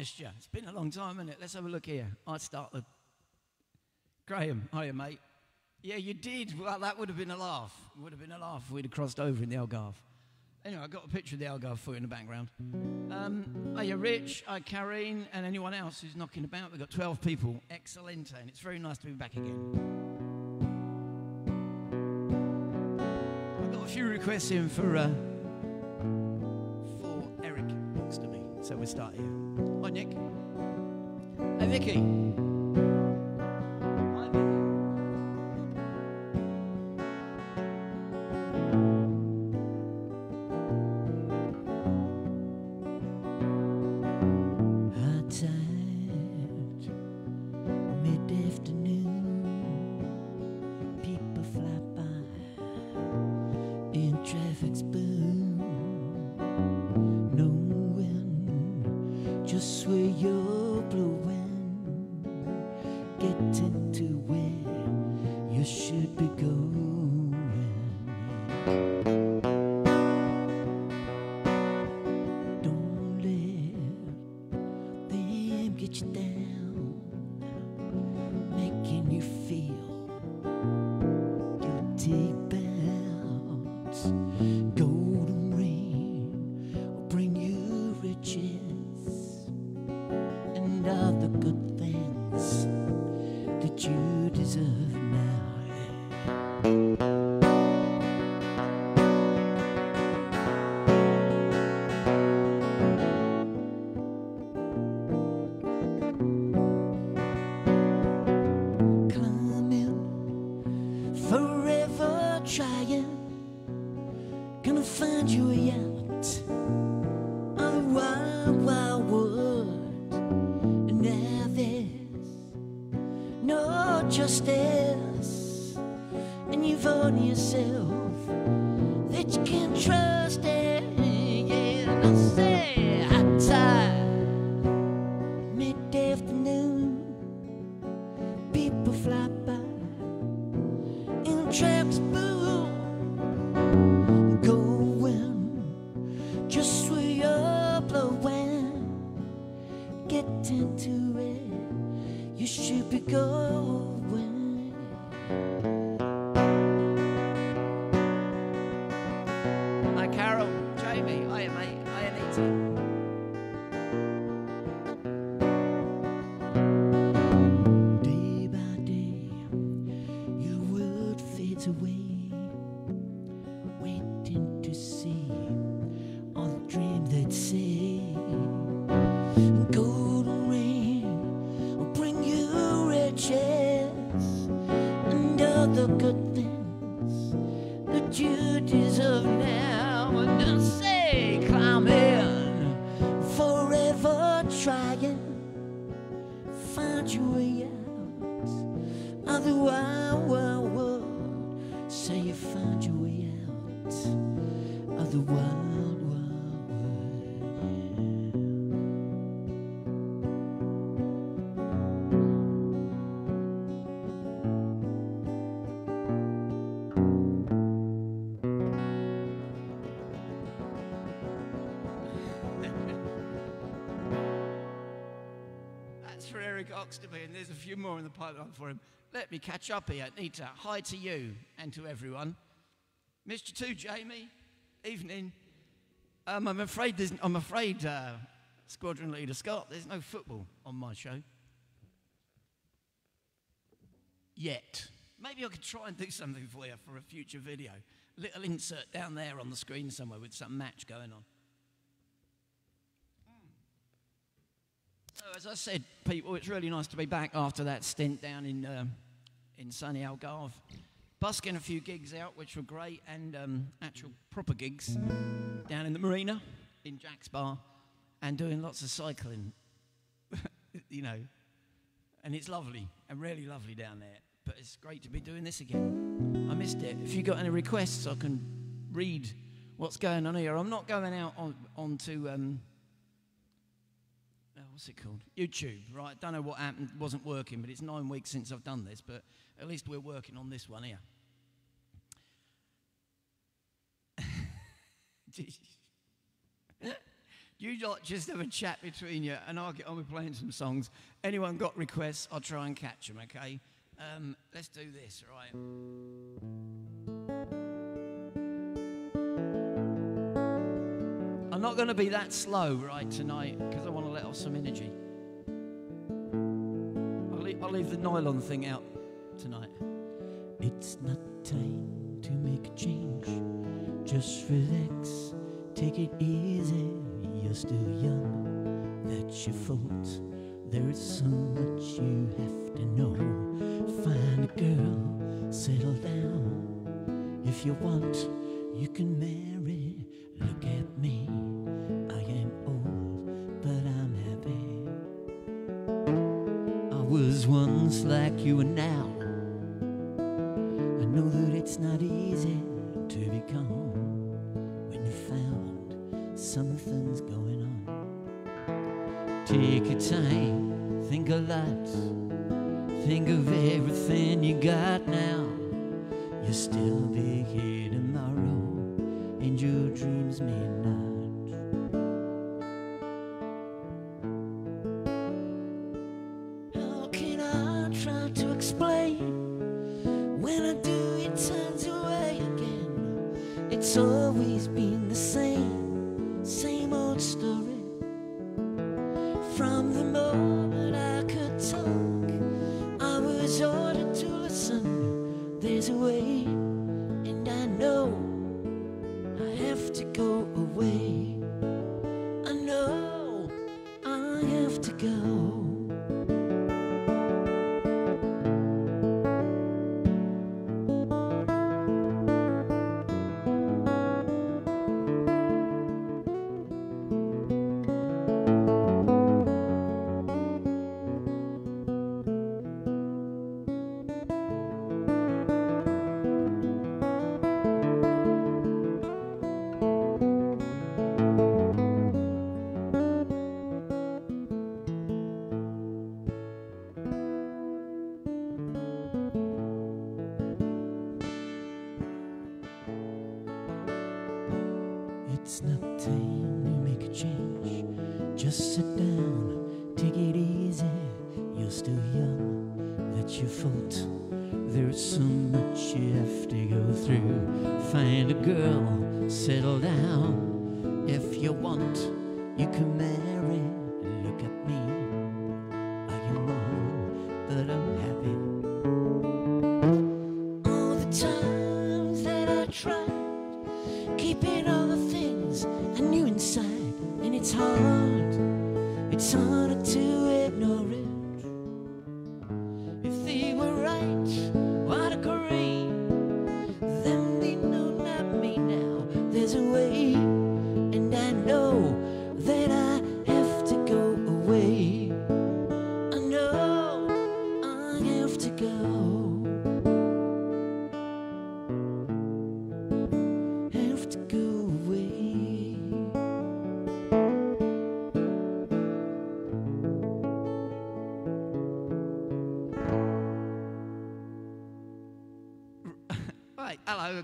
missed you. It's been a long time, hasn't it? Let's have a look here. I'd start with Graham. Hiya, mate. Yeah, you did. Well, that would have been a laugh. It would have been a laugh if we'd have crossed over in the Algarve. Anyway, I've got a picture of the Algarve for you in the background. Um, are you Rich? Hi, Karine, and anyone else who's knocking about? We've got 12 people. Excellent, and it's very nice to be back again. I've got a few requests in for uh, for Eric Buxton. So we'll start here. Hi, Nick. Hey, Vicky. For Eric Oxtoby, and there's a few more in the pipeline for him. Let me catch up here. Nita, hi to you and to everyone. Mr. Two, Jamie. Evening. Um, I'm afraid there's, I'm afraid, uh, Squadron Leader Scott, there's no football on my show. Yet. Maybe I could try and do something for you for a future video. Little insert down there on the screen somewhere with some match going on. So, as I said, people, it's really nice to be back after that stint down in, um, in sunny Algarve. Busking a few gigs out, which were great, and um, actual proper gigs down in the marina in Jack's Bar, and doing lots of cycling, you know. And it's lovely, and really lovely down there. But it's great to be doing this again. I missed it. If you've got any requests, I can read what's going on here. I'm not going out on onto. Um, what's it called? YouTube, right? Don't know what happened, wasn't working, but it's nine weeks since I've done this, but at least we're working on this one here. You lot just have a chat between you, and I'll get on with playing some songs. Anyone got requests, I'll try and catch them, okay? Um, let's do this, right? I'm not going to be that slow, right, tonight, because I want to let off some energy. I'll leave, I'll leave the nylon thing out tonight. It's not time to make a change. Just relax, take it easy. You're still young, that's your fault. There's so much you have to know. Find a girl, settle down. If you want, you can marry. Look at once like you are now. I know that it's not easy to become when you found something's going on. Take your time, think a lot,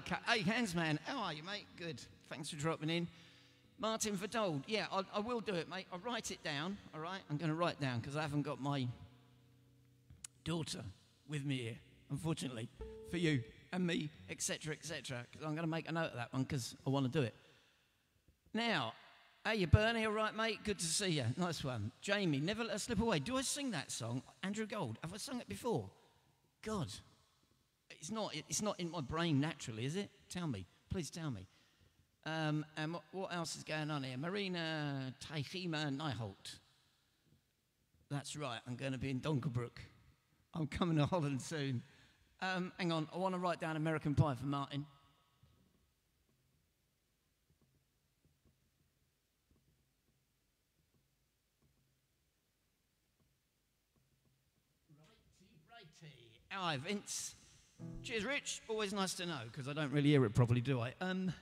Ca- hey, Hansman, how are you, mate? Good, thanks for dropping in. Martin Verdold, yeah, I, I will do it, mate. I'll write it down, all right? I'm going to write down because I haven't got my daughter with me here, unfortunately, for you and me, etc., etc. Because I'm going to make a note of that one because I want to do it. Now, hey, you Bernie, all right, mate? Good to see you. Nice one. Jamie, never let us slip away. Do I sing that song? Andrew Gold, have I sung it before? God, it's not, it's not in my brain naturally, is it? Tell me. Please tell me. Um, and what, what else is going on here? Marina Teichima Nyholt. That's right, I'm going to be in Donkerbroek. I'm coming to Holland soon. Um, hang on, I want to write down American Pie for Martin. Righty, righty. Hi, Vince. Cheers, Rich. Always nice to know because I don't really hear it properly, do I? Um,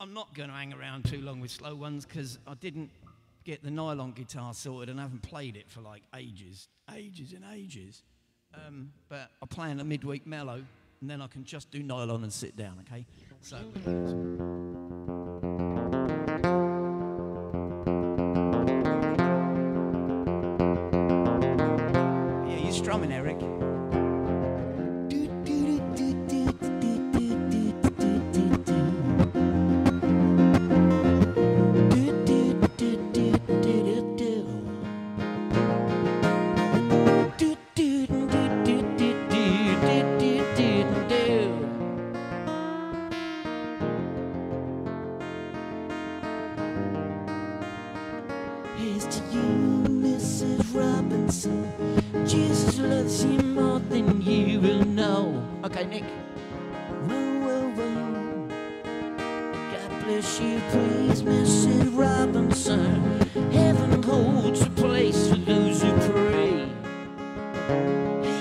I'm not going to hang around too long with slow ones because I didn't get the nylon guitar sorted and I haven't played it for like ages, ages and ages. Um, but I plan a midweek mellow and then I can just do nylon and sit down, okay? So. Yeah, you're strumming, Eric. Hey.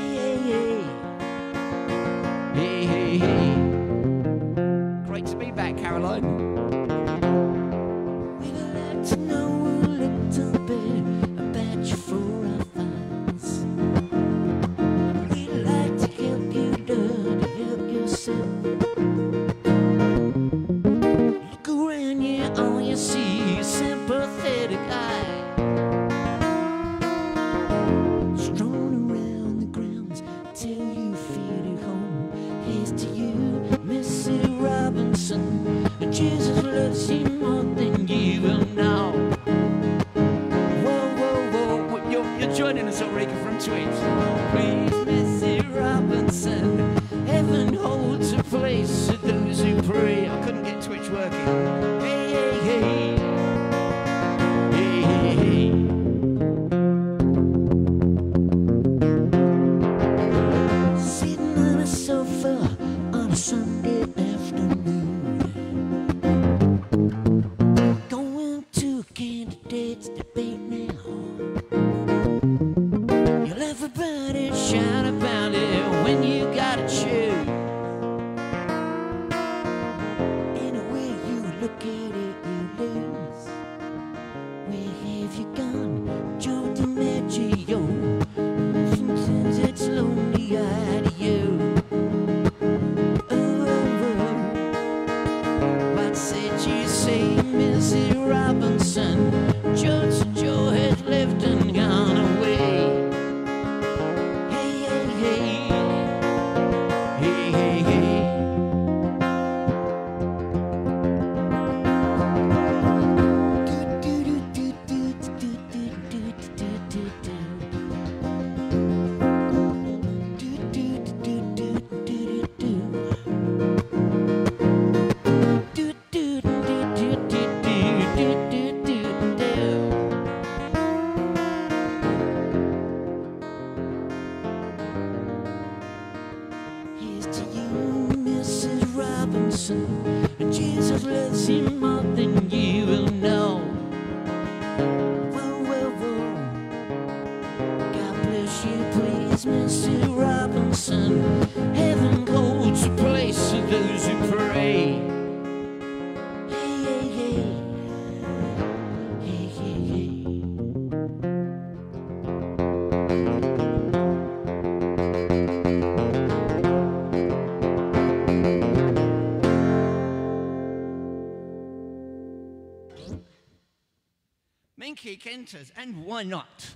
Minky Kenters, and why not?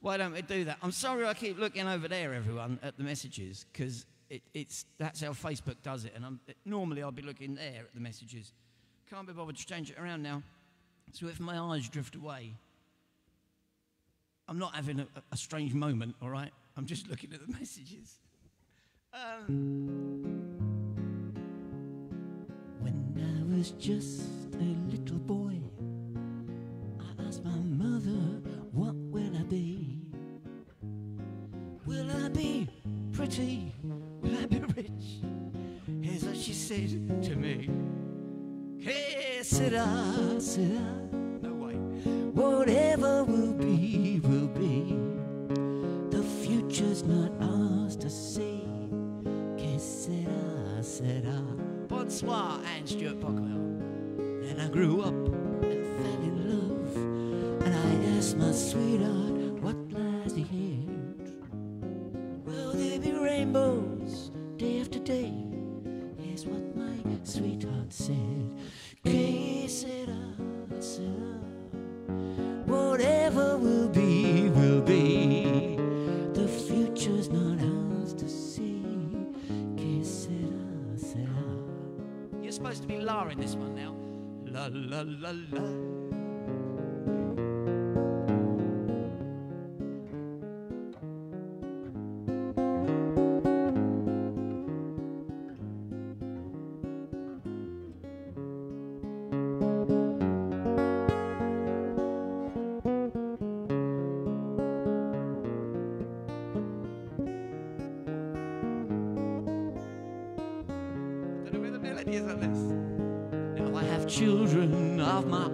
Why don't we do that? I'm sorry I keep looking over there, everyone, at the messages, because it, it's, that's how Facebook does it. And I'm, it, normally I'll be looking there at the messages. Can't be bothered to change it around now. So if my eyes drift away, I'm not having a, a strange moment, all right? I'm just looking at the messages. Um, When I was just a little boy, my mother, What will I be? Will I be pretty? Will I be rich? Here's what she said to me. Said I, said I, no way. whatever will be, will be. The future's not ours to see. Que sera, sera. Bonsoir, and Stuart Bockwell. Then I grew up My sweetheart, what lies ahead? Will there be rainbows day after day? Here's what my sweetheart said. Que sera, sera. Whatever will be, will be. The future's not ours to see. Que sera, sera. You're supposed to be La in this one now. La la la la. Of my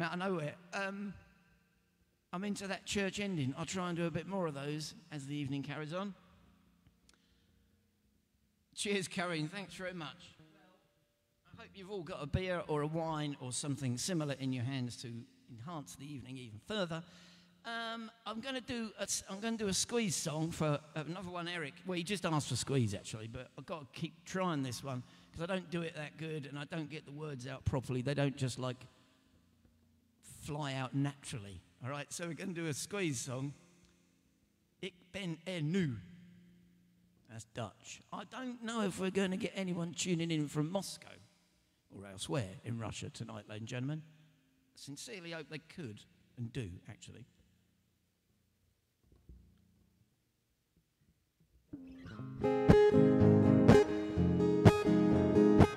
Came out of nowhere. Um, I'm into that church ending. I'll try and do a bit more of those as the evening carries on. Cheers, Karine. Thanks very much. I hope you've all got a beer or a wine or something similar in your hands to enhance the evening even further. Um, I'm going to do a, I'm going to do a squeeze song for another one, Eric. Well, he just asked for squeeze actually, but I've got to keep trying this one because I don't do it that good and I don't get the words out properly. They don't just like fly out naturally. All right, so we're going to do a squeeze song. Ik ben er nu. That's Dutch. I don't know if we're going to get anyone tuning in from Moscow or elsewhere in Russia tonight, ladies and gentlemen. Sincerely hope they could and do, actually.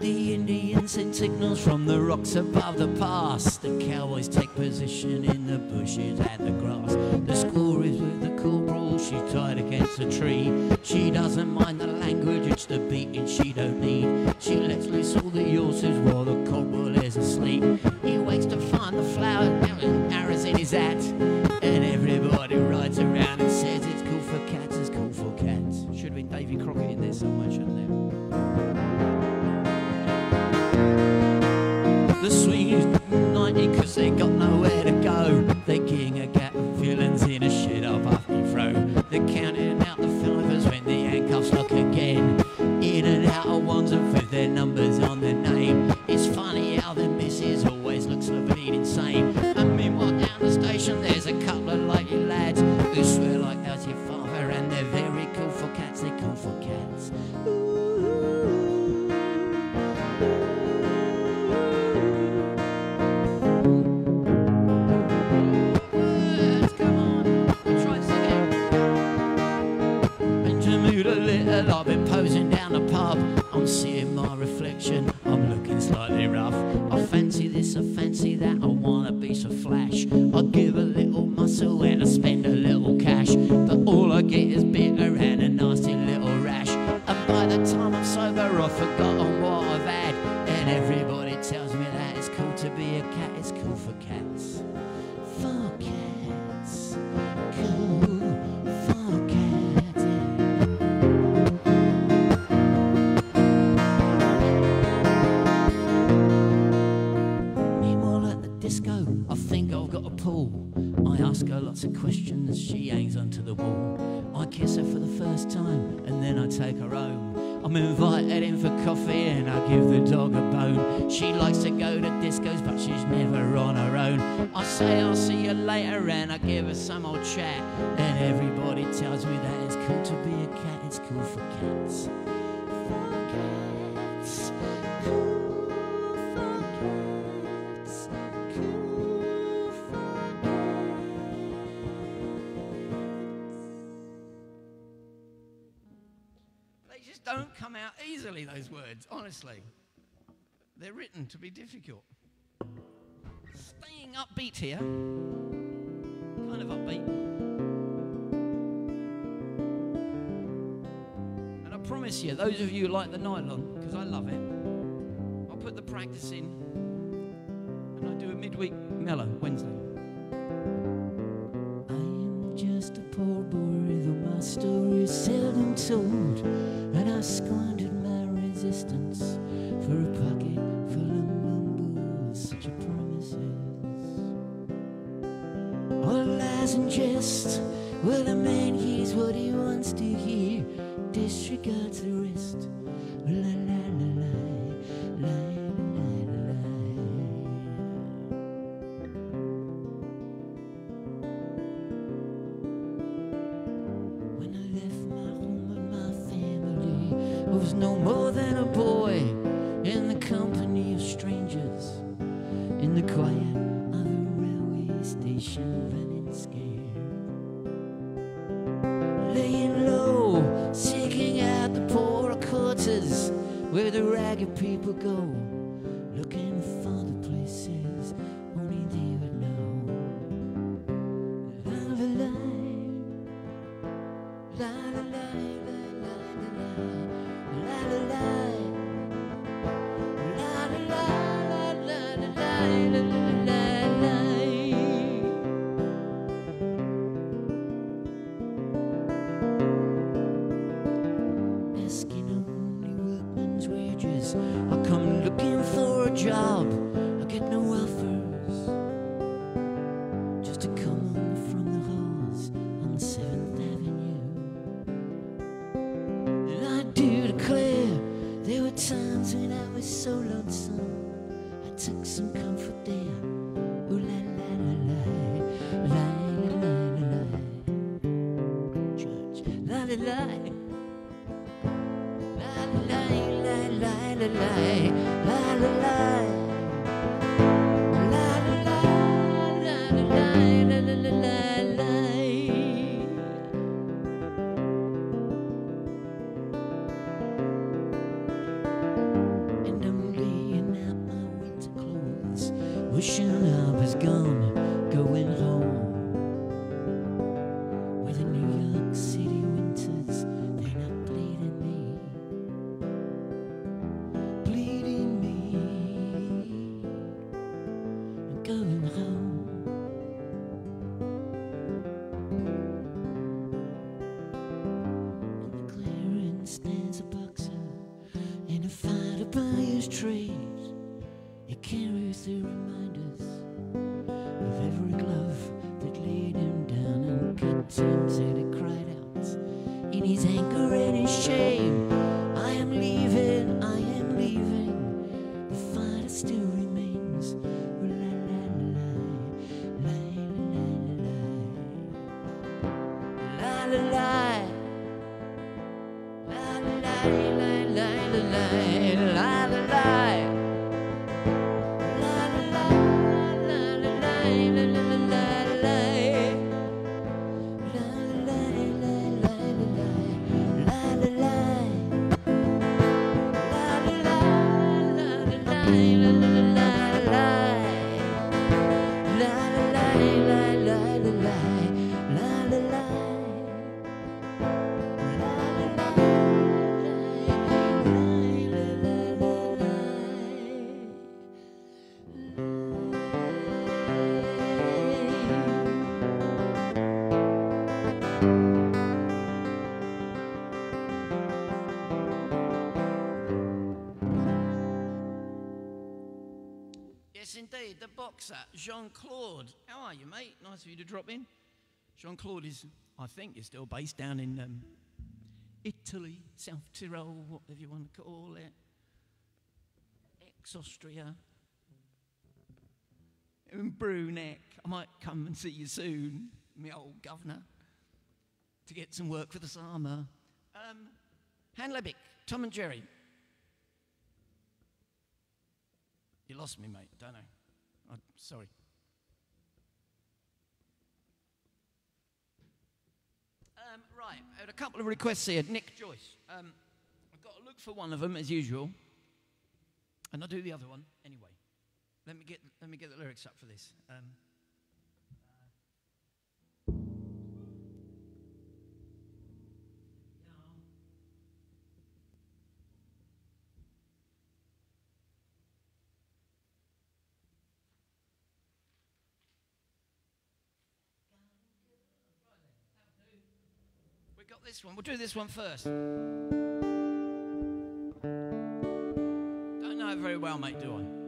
The Indians send signals from the rocks above the pass. The cowboys take position in the bushes and the grass. The score is with the corporal, she's tied against a tree. She doesn't mind the language, it's the beating she don't need. She lets loose all the horses while the corporal is asleep. He wakes to find the flower arrows in his hat. The swing is 90 cause they got nowhere to go. They're getting a gap of villains in a shed up Huffy Row. They're counting out the fivers when the handcuffs lock again. In and out of ones and with their numbers on their name. It's funny how the missus always looks bleed insane. And meanwhile down the station there's a couple of lucky lads who swear like that's your father and they're very cool for cats, they're cool for cats. Words, that, I wanna be so flash. I give a little muscle and I spend a little cash. But all I get is bitter and a nasty little rash. And by the time I'm sober, I've forgotten ask question questions, she hangs onto the wall. I kiss her for the first time, and then I take her home. I'm invited in for coffee, and I give the dog a bone. She likes to go to discos, but she's never on her own. I say I'll see you later, and I give her some old chat. And everybody tells me that easily, those words, honestly. They're written to be difficult. Staying upbeat here. Kind of upbeat. And I promise you, those of you who like the nylon, because I love it, I'll put the practice in and I do a midweek mellow Wednesday. I am just a poor boy, though my story is seldom told. And I squandered existence for a pocket full of mumbles, such a promises. All lies and jest. Well, a man hears what he wants to hear, disregards the rest. boxer, uh, Jean Claude. How are you, mate? Nice of you to drop in. Jean Claude is, I think, is still based down in um, Italy, South Tyrol, whatever you want to call it, ex Austria, in Bruneck. I might come and see you soon, me old governor, to get some work for the Sama. Um, Han Lebick, Tom and Jerry. You lost me, mate. Don't know. Oh, sorry. Um, right, I had a couple of requests here. Nick Joyce. Um, I've got to look for one of them as usual, and I'll do the other one anyway. Let me get, let me get the lyrics up for this. Um, this one. We'll do this one first. Don't know it very well, mate, do I?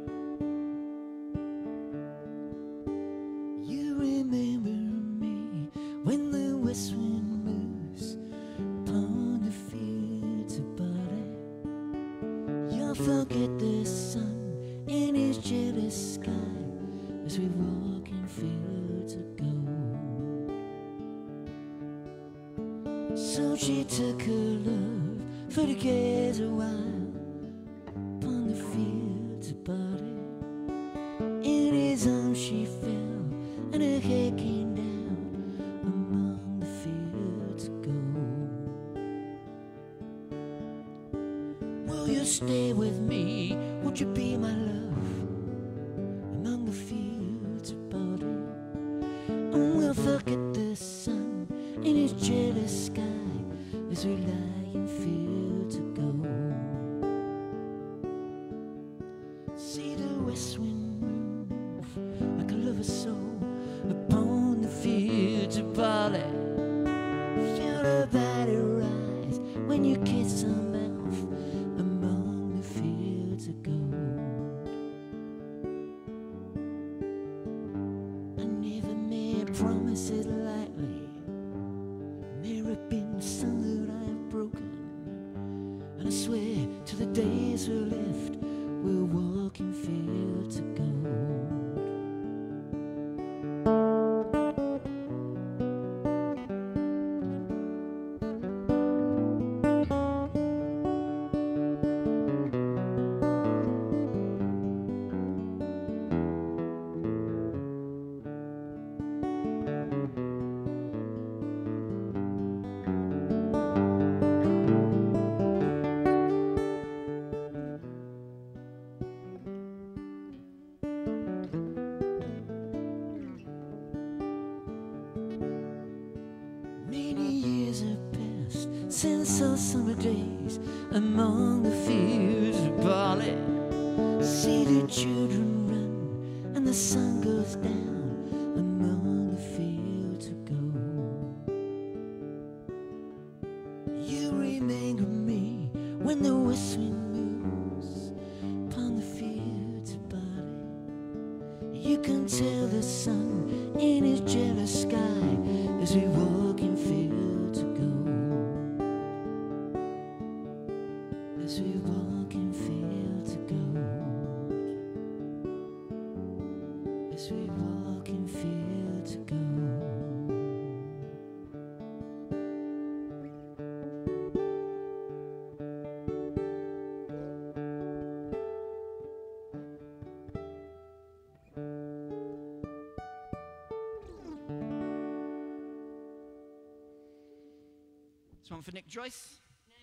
for Nick Joyce. Now.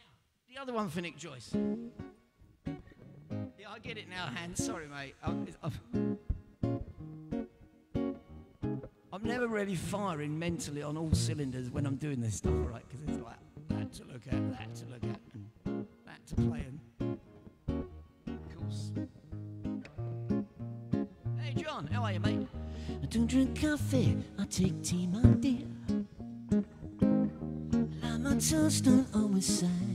The other one for Nick Joyce. Yeah, I get it now, Hans. Sorry, mate. I'm, I'm never really firing mentally on all cylinders when I'm doing this stuff, right? Because it's like that to look at, that to look at, and that to play, and of course. Hey, John, how are you, mate? I don't drink coffee. I take tea. consistent on my side.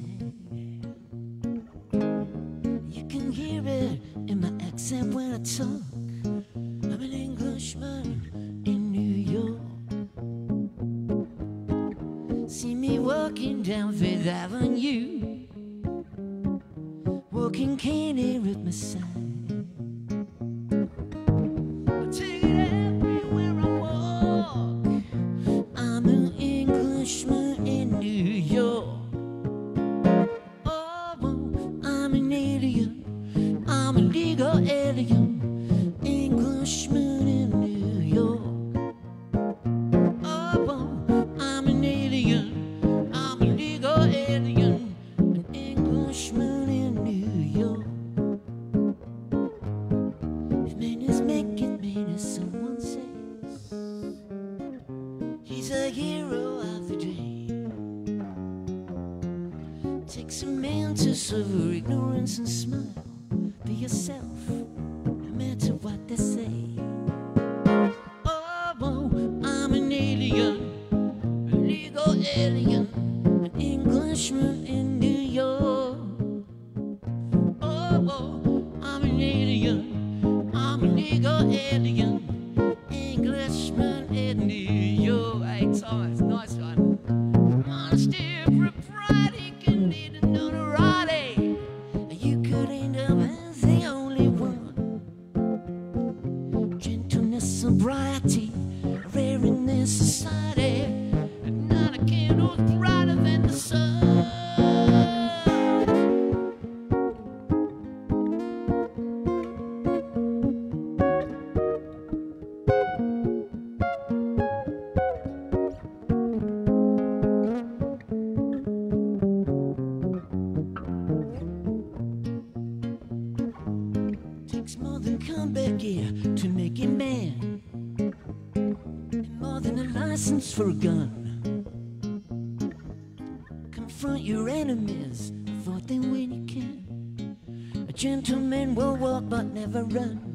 Never run.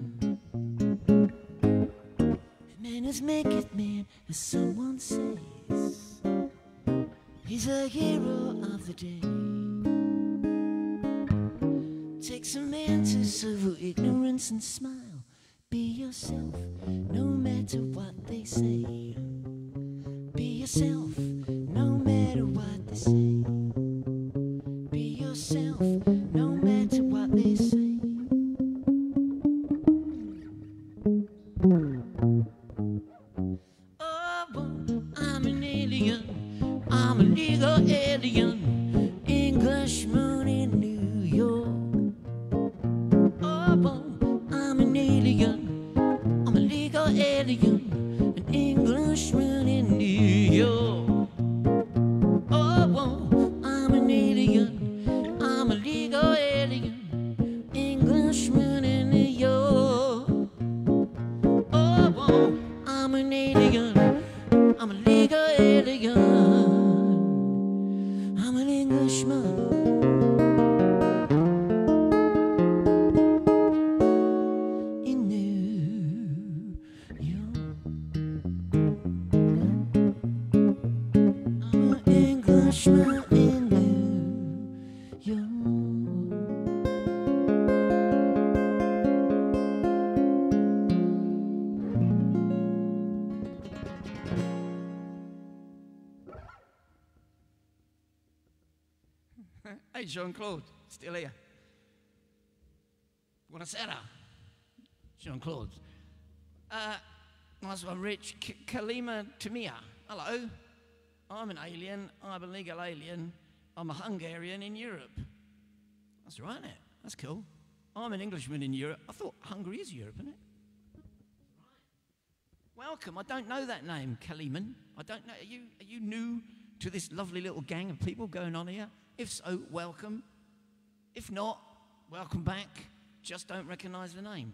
Jean Claude, still here. Buonasera, Jean Claude. Uh, nice Rich. K- Kalima Tamia. Hello. I'm an alien. I'm a legal alien. I'm a Hungarian in Europe. That's right, it? That's cool. I'm an Englishman in Europe. I thought Hungary is Europe, isn't it? Welcome. I don't know that name, Kaliman. I don't know. Are you, are you new to this lovely little gang of people going on here? If so, welcome. If not, welcome back. Just don't recognize the name.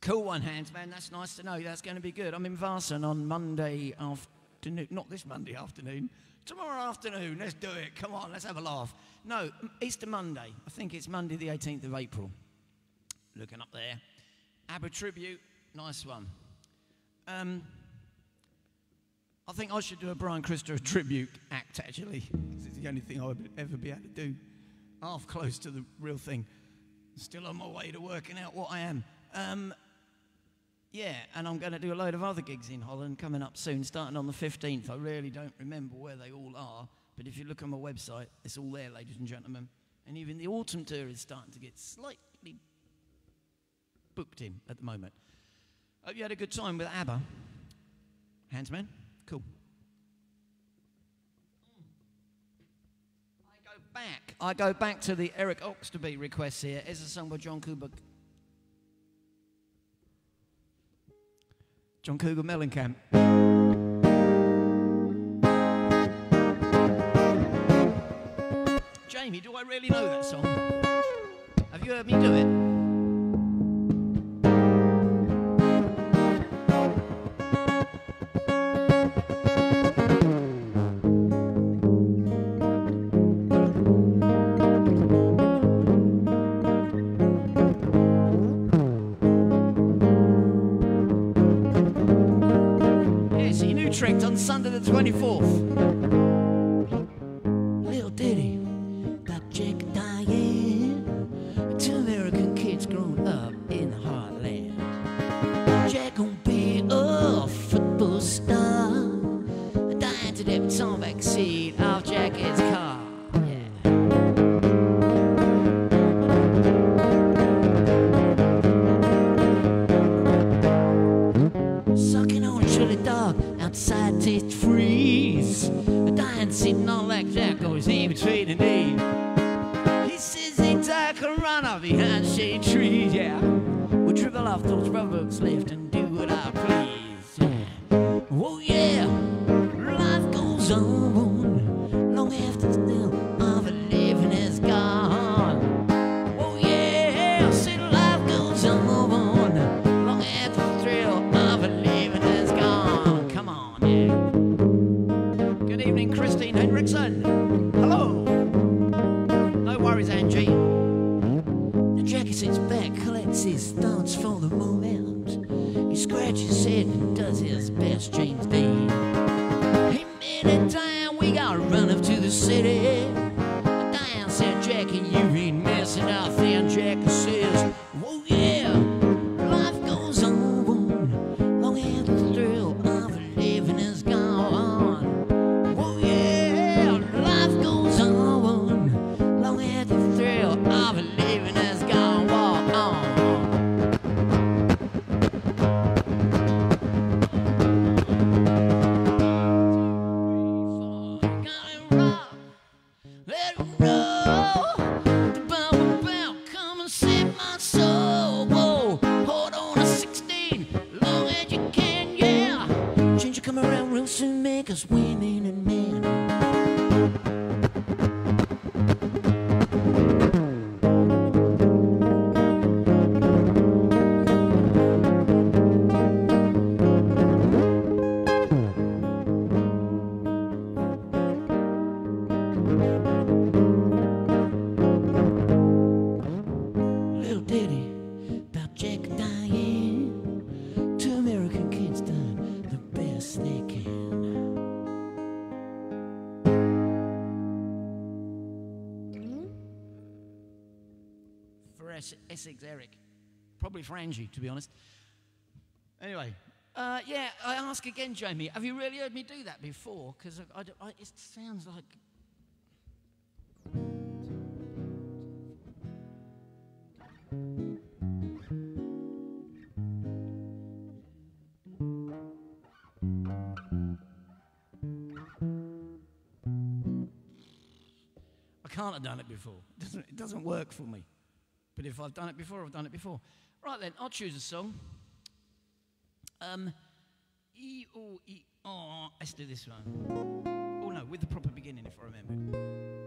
Cool one, Hans, man. That's nice to know. That's going to be good. I'm in Varson on Monday afternoon. Not this Monday afternoon. Tomorrow afternoon. Let's do it. Come on, let's have a laugh. No, Easter Monday. I think it's Monday, the 18th of April. Looking up there. ABBA tribute. Nice one. Um, I think I should do a Brian Cristopher tribute act, actually. 'cause it's the only thing I would ever be able to do. Half close to the real thing. Still on my way to working out what I am. Um, yeah, and I'm going to do a load of other gigs in Holland coming up soon, starting on the 15th. I really don't remember where they all are, but if you look on my website, it's all there, ladies and gentlemen. And even the autumn tour is starting to get slightly booked in at the moment. Hope you had a good time with ABBA. Handsman? Cool. I go back. I go back to the Eric Oxtoby requests here. Is a song by John Cougar. John Cougar Mellencamp. Jamie, do I really know that song? Have you heard me do it? Sunday the 24th. cringy, to be honest. Anyway, uh, yeah, I ask again, Jamie, have you really heard me do that before? Because it sounds like. I can't have done it before. It doesn't, it doesn't work for me. But if I've done it before, I've done it before. Right then, I'll choose a song. Um, E O E R. Let's do this one. Oh no, with the proper beginning, if I remember.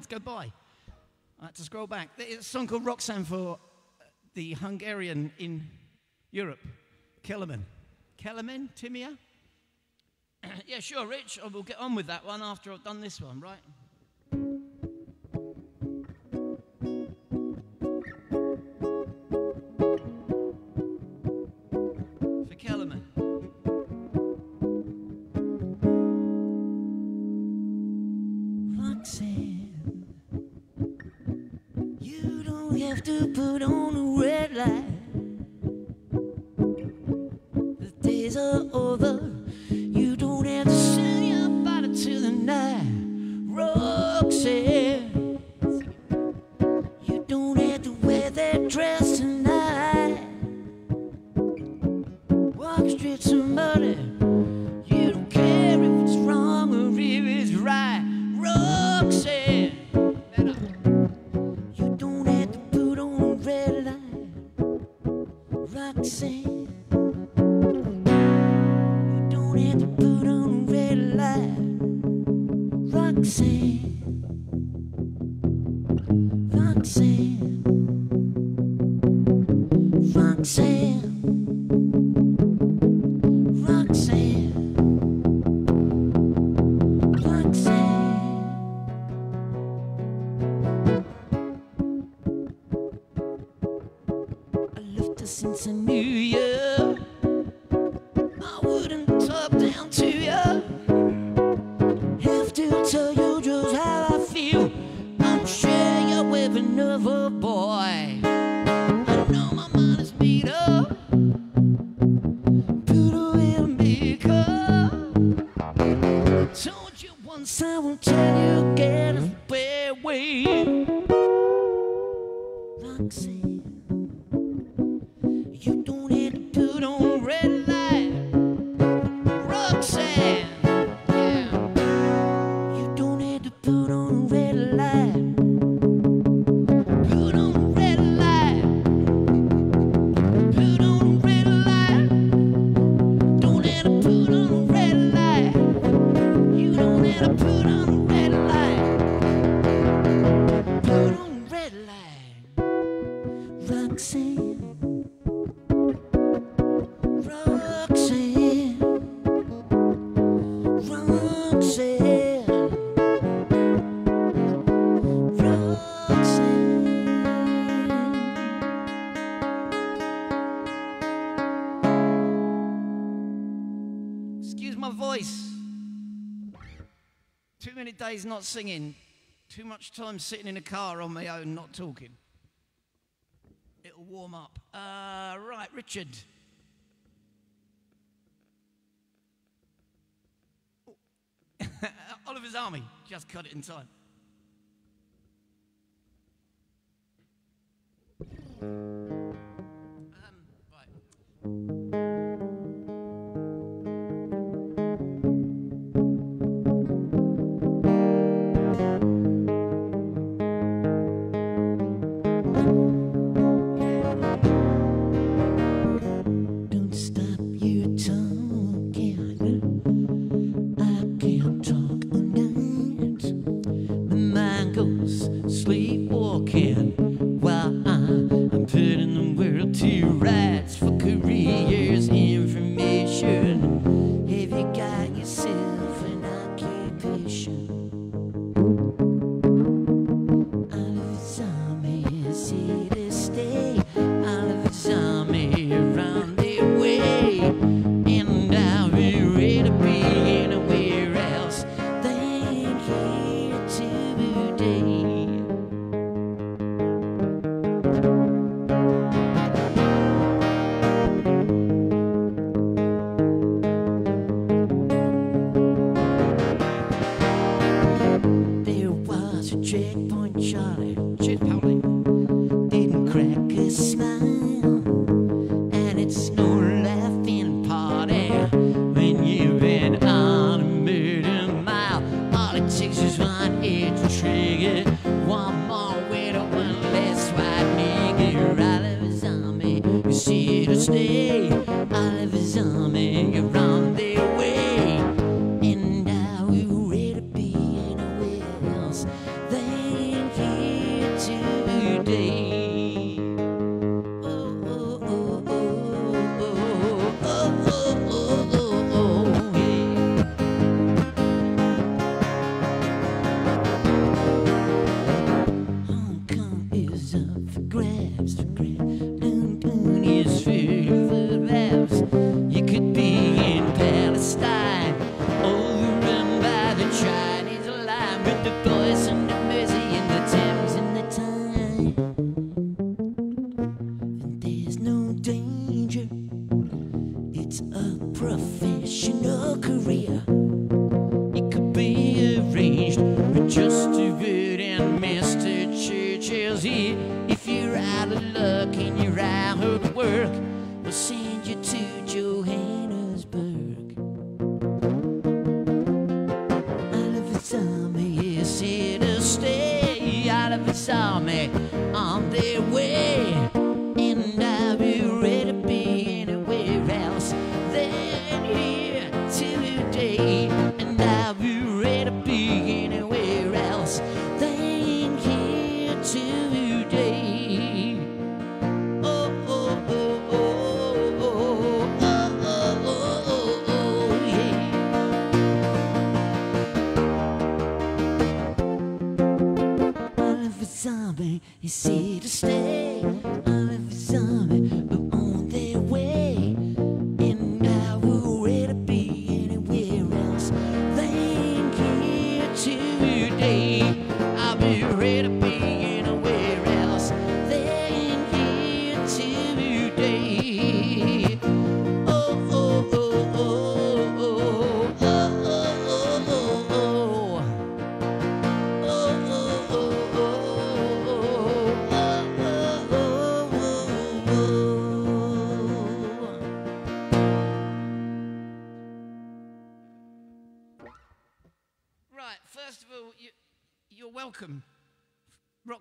lines go by. I had to scroll back. It's a song called Roxanne for uh, the Hungarian in Europe, Kellerman. Kellerman, Timia? yeah, sure, Rich. I will get on with that one after I've done this one, right? put on days not singing, too much time sitting in a car on my own, not talking. It'll warm up. Uh, right, Richard. Oliver's army just cut it in time. Um, right. Stay. I live his army.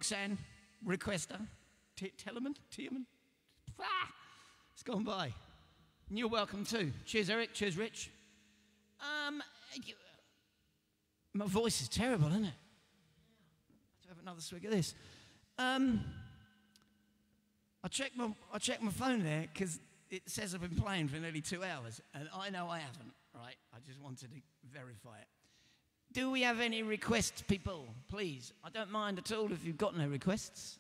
Roxanne Requester, T- Telemann, Tierman. Ah, it's gone by. And you're welcome too. Cheers, Eric. Cheers, Rich. Um, you, my voice is terrible, isn't it? I have to have another swig of this. Um, I checked my I checked my phone there because it says I've been playing for nearly two hours, and I know I haven't. Right? I just wanted to verify it. Do we have any requests, people? Please. I don't mind at all if you've got no requests.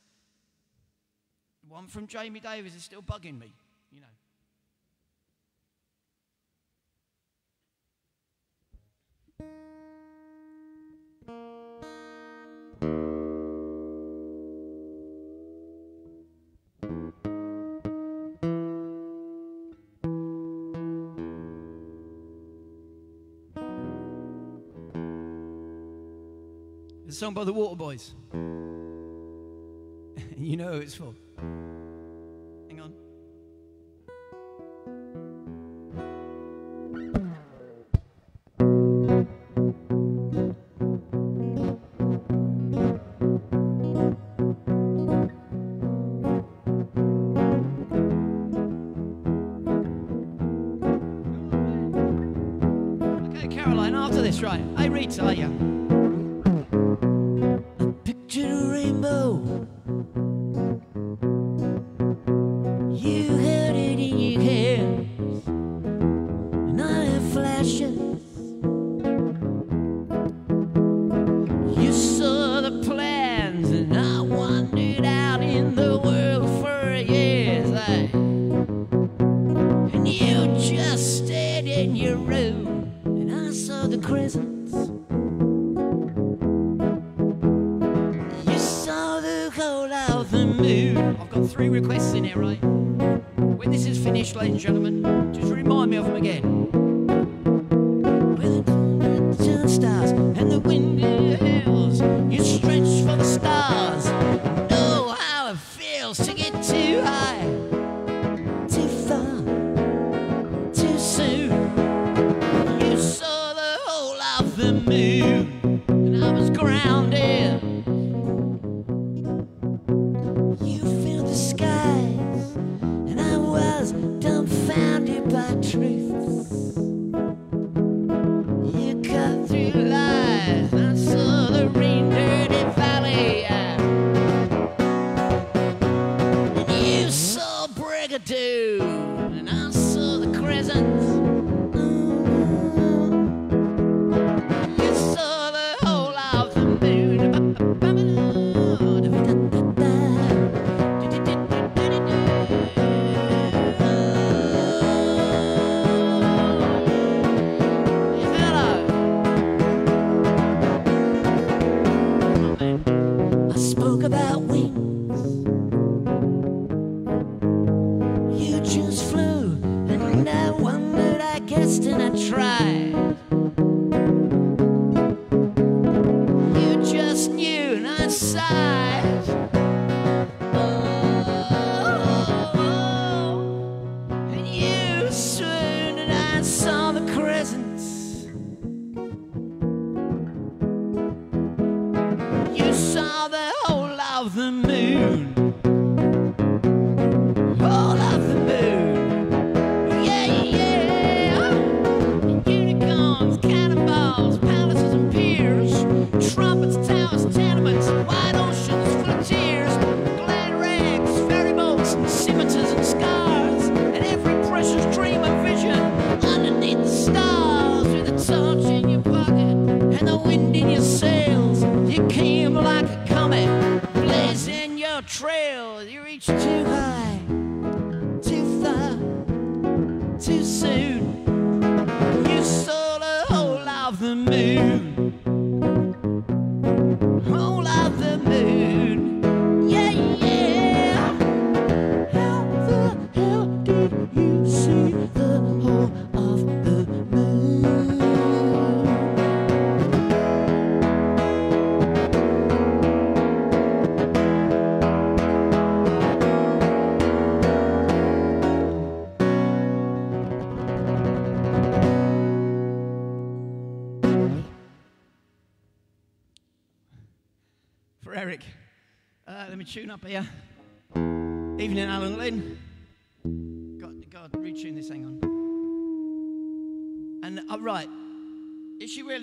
One from Jamie Davis is still bugging me. song by the Waterboys. you know who it's for.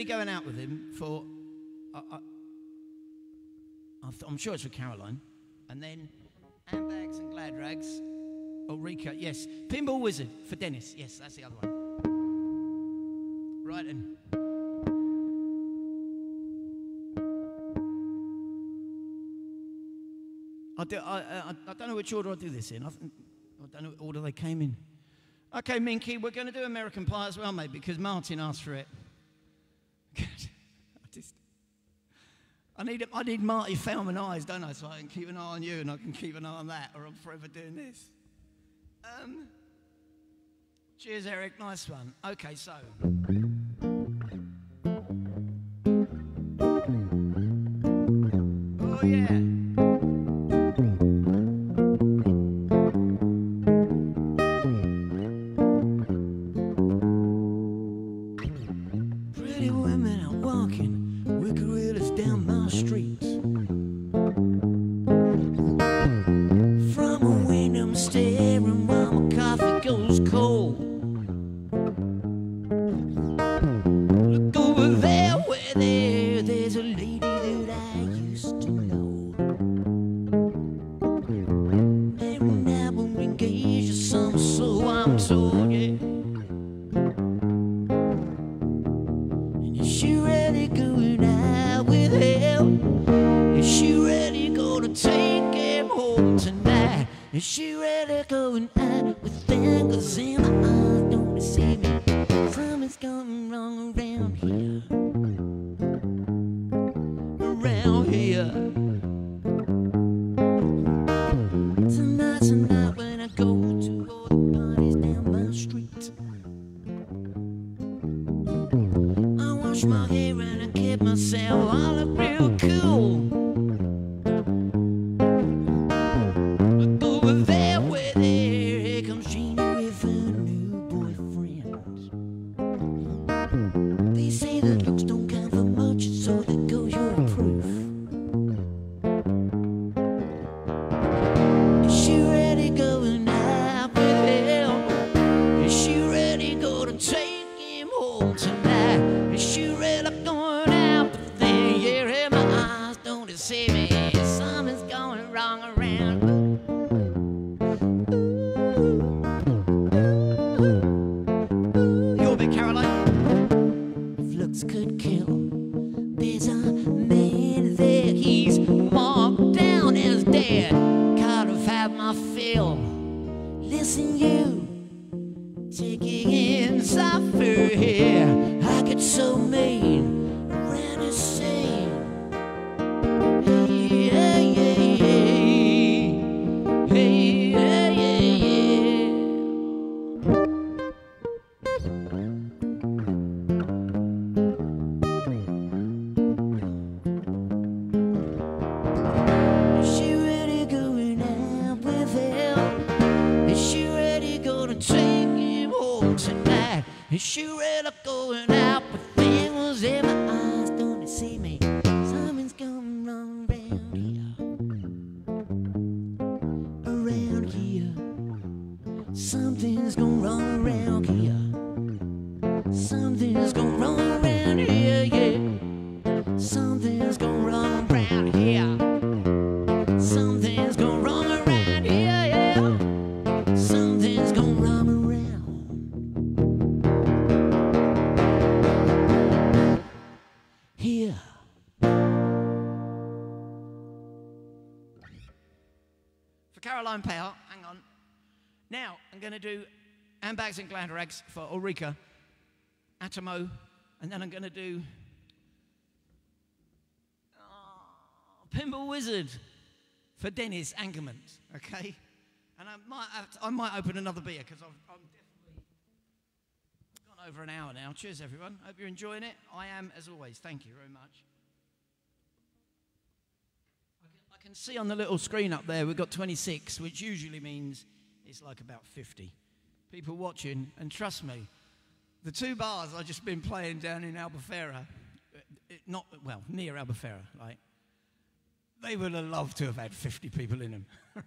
going out with him for, I, I, I'm sure it's for Caroline. And then handbags and glad rags. Oh, Ulrika, yes. Pinball Wizard for Dennis. Yes, that's the other one. Right and. I, do, I, I, I, don't know which order I do this in. I, I don't know what order they came in. Okay, Minky, we're going to do American Pie as well, mate, because Martin asked for it. I just, I need, I need Marty Feldman eyes, don't I? So I can keep an eye on you and I can keep an eye on that, or I'm forever doing this. Um, cheers, Eric. Nice one. Okay, so. Oh, yeah. Is she ready going out with fingers in my eyes? Don't deceive me. Something's gone wrong. Caroline hang on. Now I'm going to do handbags and glad rags for Ulrika, Atomo, and then I'm going to do oh, Pinball Wizard for Dennis Ankerman. Okay, and I might to- I might open another beer because I'm definitely gone over an hour now. Cheers, everyone. Hope you're enjoying it. I am, as always. Thank you very much. I can- see on the little screen up there we've got 26, which usually means it's like about 50 people watching. And trust me, the two bars I've just been playing down in Albufeira, uh, it- not well near Albufeira, like they would have loved to have had 50 people in them.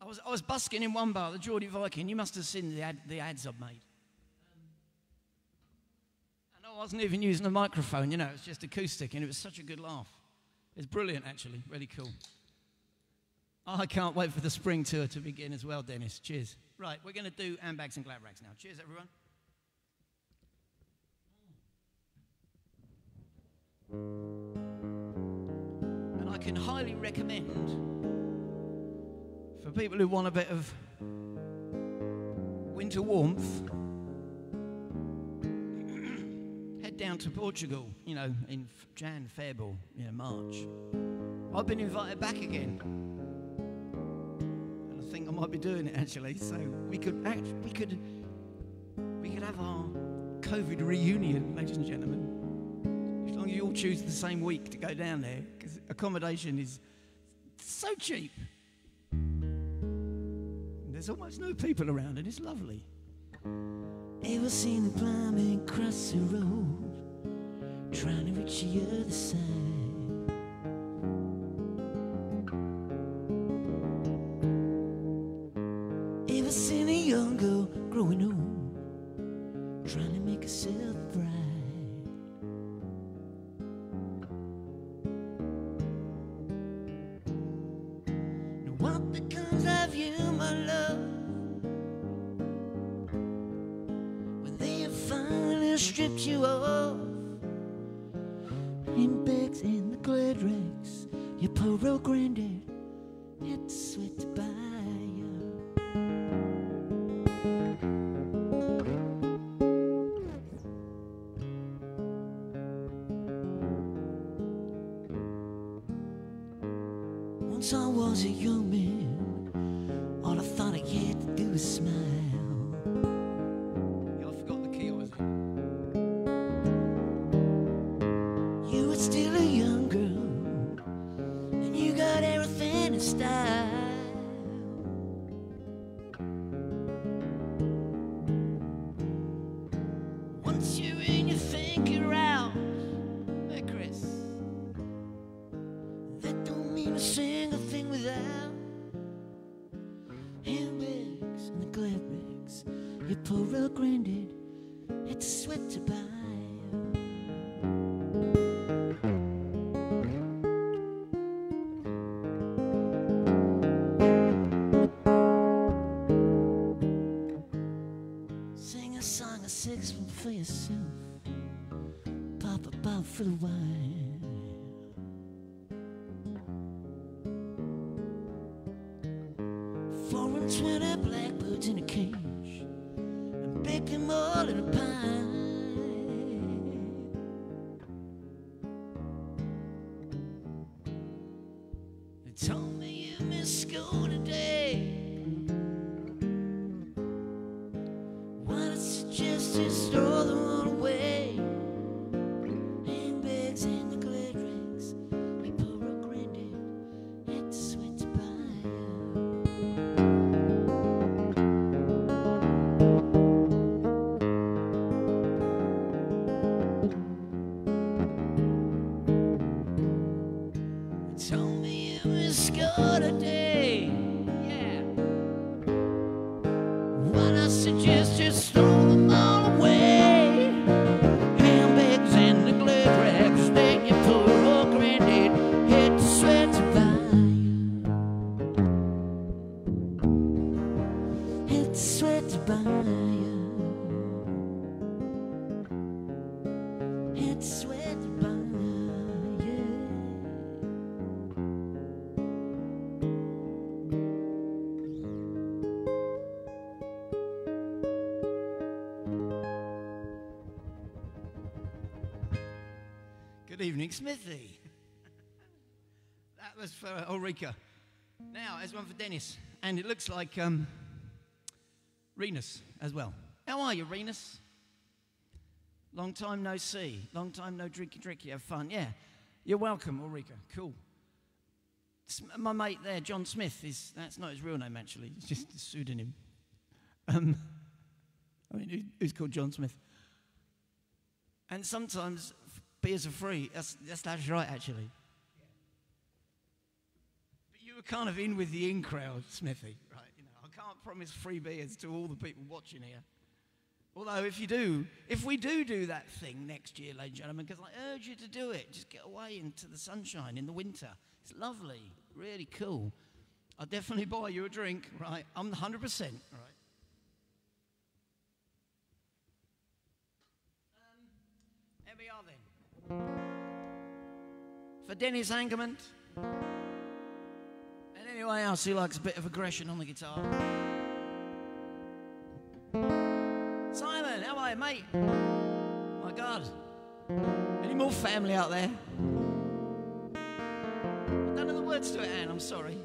I was, I was busking in one bar, the Geordie Viking. You must have seen the, ad, the ads I've made. Wasn't even using a microphone, you know, it's just acoustic, and it was such a good laugh. It's brilliant, actually, really cool. I can't wait for the spring tour to begin as well, Dennis. Cheers. Right, we're going to do handbags and glad rags now. Cheers, everyone. And I can highly recommend for people who want a bit of winter warmth, down to Portugal, you know, in Jan, Feb, or you know, March. I've been invited back again. And I think I might be doing it actually. So we could act, we could we could have our COVID reunion, ladies and gentlemen. As long as you all choose the same week to go down there, because accommodation is so cheap. And There's almost no people around, and it's lovely. Ever seen the climbing across the road, trying to reach the other side? Evening, Smithy. that was for Ulrika. Now, there's one for Dennis. And it looks like um, Renus as well. How are you, Renus? Long time no see. Long time no drinky drinky. Have fun. Yeah. You're welcome, Ulrika. Cool. My mate there, John Smith, is that's not his real name actually. It's just a pseudonym. Um, I mean, who- who's called John Smith? And sometimes beers are free. That's, that's, that's right, actually. But you were kind of in with the in crowd, Smithy, right? You know, I can't promise free beers to all the people watching here. Although, if you do, if we do do that thing next year, ladies and gentlemen, because I urge you to do it, just get away into the sunshine in the winter. It's lovely, really cool. I'll definitely buy you a drink, right? I'm 100%, right? There we are then. For Dennis Angerman. And anyone else who likes a bit of aggression on the guitar. Simon, how are you, mate? My God. Any more family out there? I don't know the words to it, Anne, I'm sorry.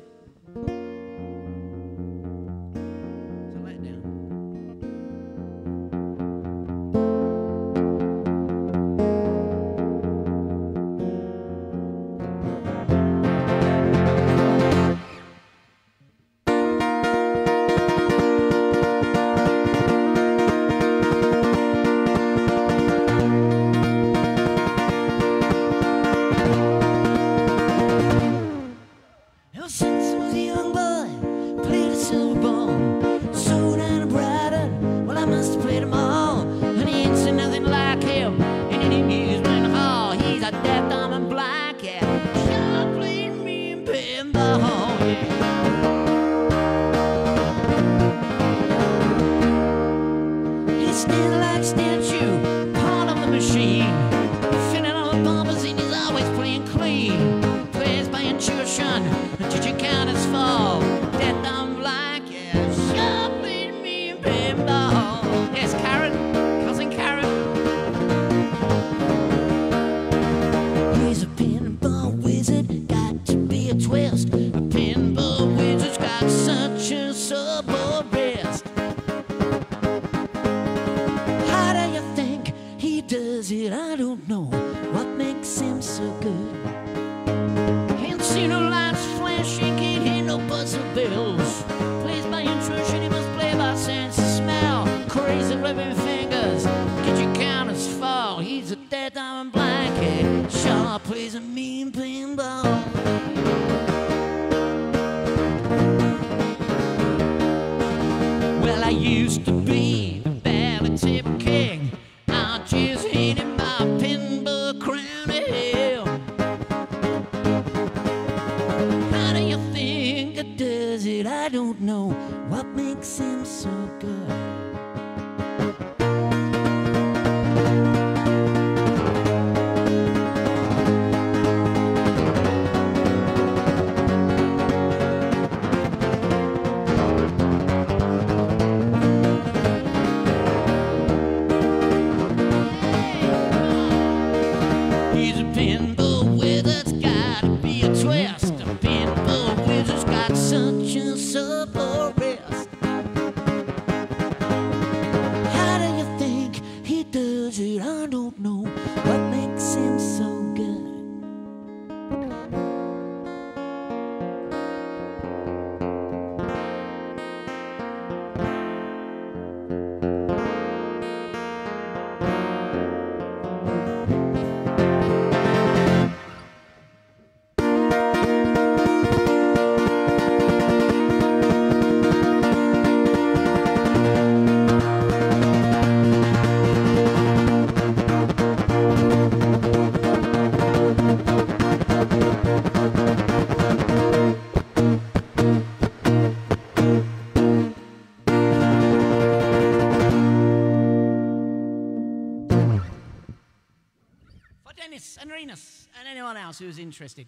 Who is interested.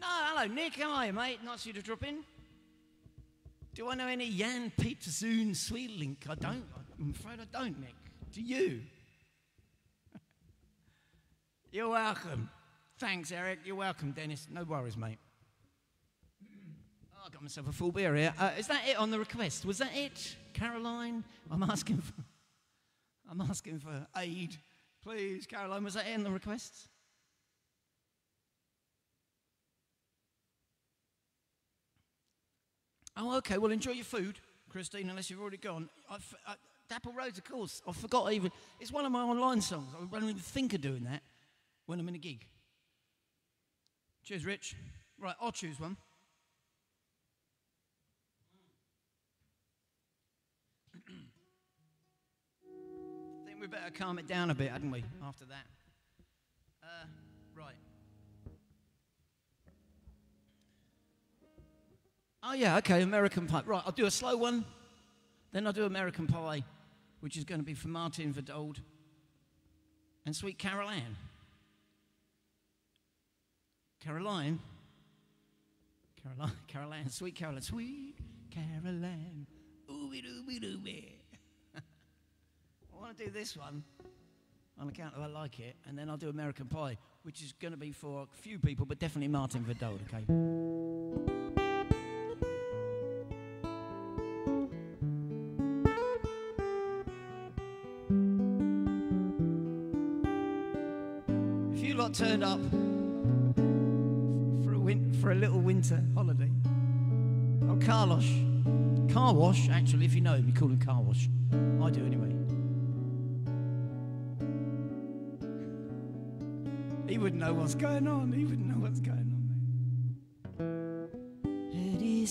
No, hello, Nick. How are you, mate? Nice of you to drop in. Do I know any Jan Pieterszoon Sweelinck? I don't. I'm afraid I don't, Nick. Do you? You're welcome. Thanks, Eric. You're welcome, Dennis. No worries, mate. Oh, I got myself a full beer here. Uh, is that it on the request? Was that it, Caroline? I'm asking for. I'm asking for aid, please, Caroline. Was that it on the requests? Oh, okay. Well, enjoy your food, Christine, unless you've already gone. I I, Dapple Roads, of course. I forgot even. It's one of my online songs. I don't even think of doing that when I'm in a gig. Cheers, Rich. Right, I'll choose one. I think we better calm it down a bit, hadn't we, after that? Oh, yeah, okay, American Pie. Right, I'll do a slow one, then I'll do American Pie, which is going to be for Martin Verdold and Sweet Caroline. Caroline. Caroline, Caroline, Sweet Caroline, Sweet Caroline. Ooby dooby dooby. I want to do this one on account of I like it, and then I'll do American Pie, which is going to be for a few people, but definitely Martin Verdold, okay? Turned up for a, win- for a little winter holiday, oh, Carlos, car wash, actually, if you know him, you call him car wash. I do anyway. He wouldn't know what's going on. He wouldn't know what's going on, mate.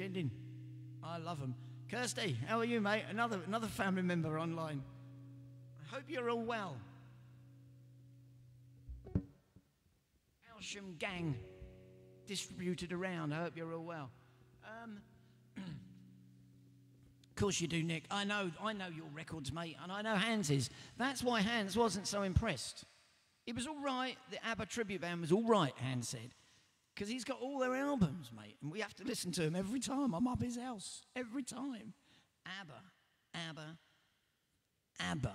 Ending. I love them. Kirsty, how are you, mate? Another, another family member online. I hope you're all well. Alsham gang distributed around. I hope you're all well. Um, of course you do, Nick. I know, I know your records, mate, and I know Hans's. That's why Hans wasn't so impressed. It was all right. The ABBA tribute band was all right, Hans said, because he's got all their albums, mate, and we have to listen to them every time I'm up his house. Every time. ABBA, ABBA, ABBA.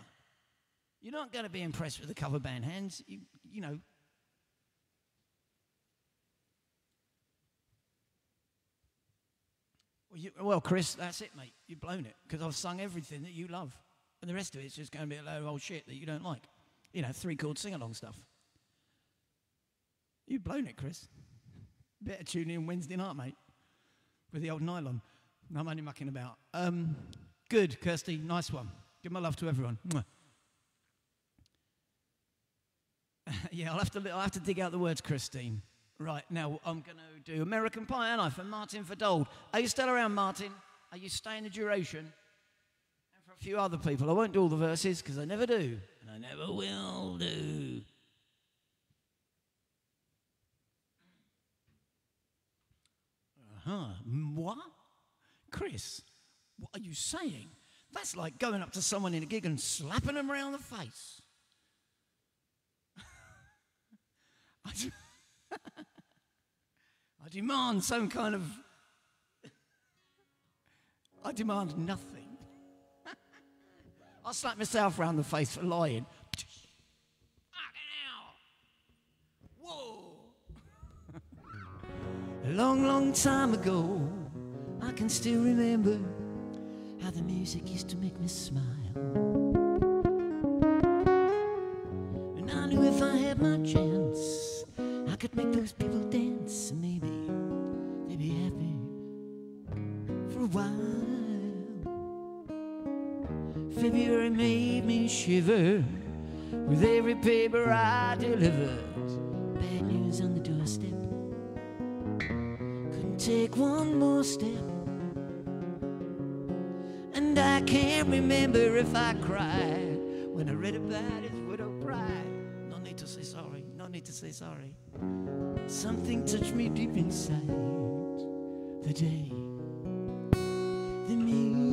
You're not going to be impressed with the cover band, Hans. You, you know, Well, you, well, Chris, that's it, mate. You've blown it because I've sung everything that you love, and the rest of it's just going to be a load of old shit that you don't like. You know, three chord sing along stuff. You've blown it, Chris. Better tune in Wednesday night, mate, with the old nylon. I'm only mucking about. Um, good, Kirsty. Nice one. Give my love to everyone. yeah, I'll have to. I'll have to dig out the words, Christine. Right, now I'm going to do American Pie, and I, for Martin Verdold. Are you still around, Martin? Are you staying the duration? And for a few other people, I won't do all the verses because I never do, and I never will do. Uh-huh. What? Chris, what are you saying? That's like going up to someone in a gig and slapping them around the face. I demand some kind of. I demand nothing. I'll slap myself round the face for lying. A long, long time ago, I can still remember how the music used to make me smile. And I knew if I had my chance, I could make those people dance. and Maybe they'd be happy for a while. February made me shiver with every paper I delivered. Take one more step. And I can't remember if I cried when I read about his widow bride. No need to say sorry, no need to say sorry. Something touched me deep inside the day the music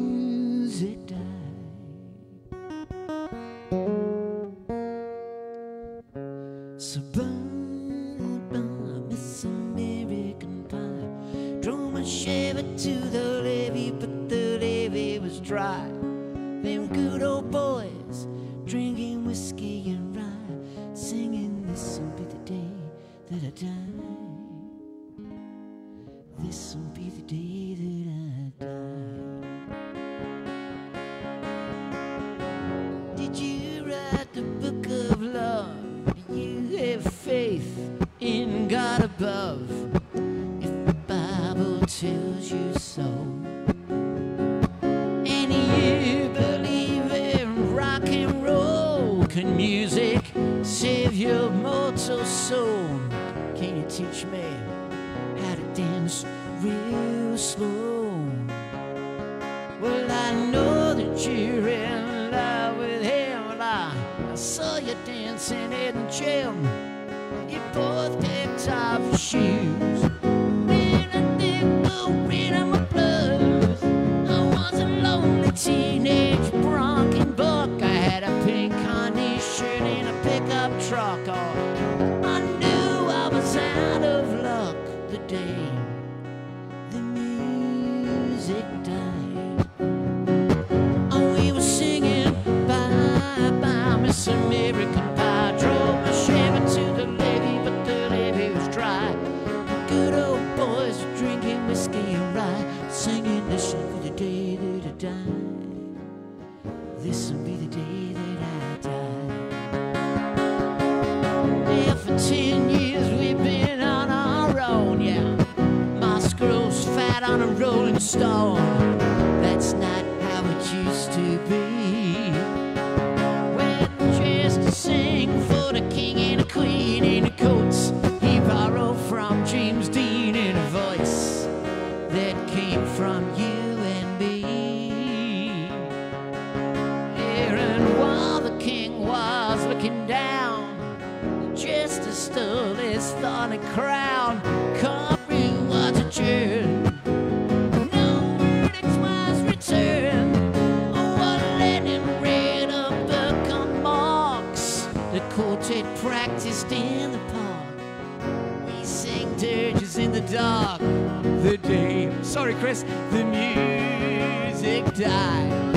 Chris, the music died.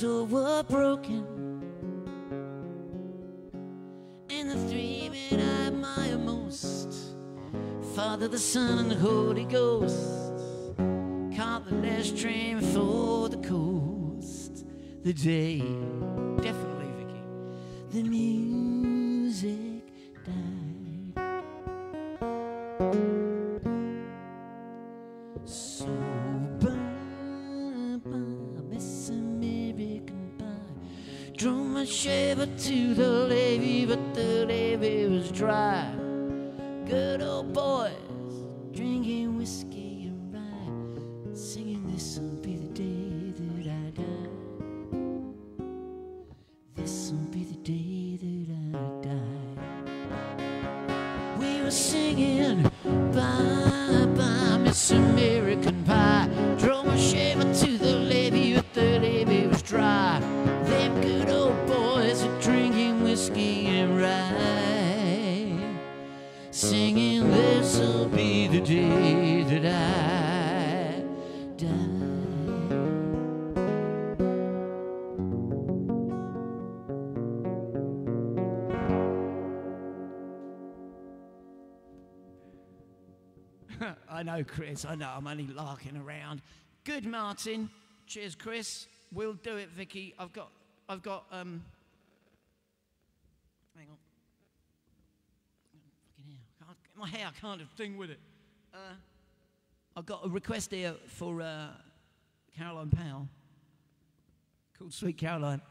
Bells were broken. And the three men I admire most Father, the Son, and the Holy Ghost caught the last train for the coast. The day, definitely, Vicky, the music died. My Chevy to the levee, but the levee was dry. Good old boys drinking whiskey and rye, singing this will be the day that I die. This will be the day that I die. We were singing bye bye, Miss American I know, Chris. I know. I'm only larking around. Good, Martin. Cheers, Chris. We'll do it, Vicky. I've got, I've got. Um, hang on. Fucking hell. My hair, I can't have thing with it. Uh, I've got a request here for uh, Caroline Powell called Sweet Caroline.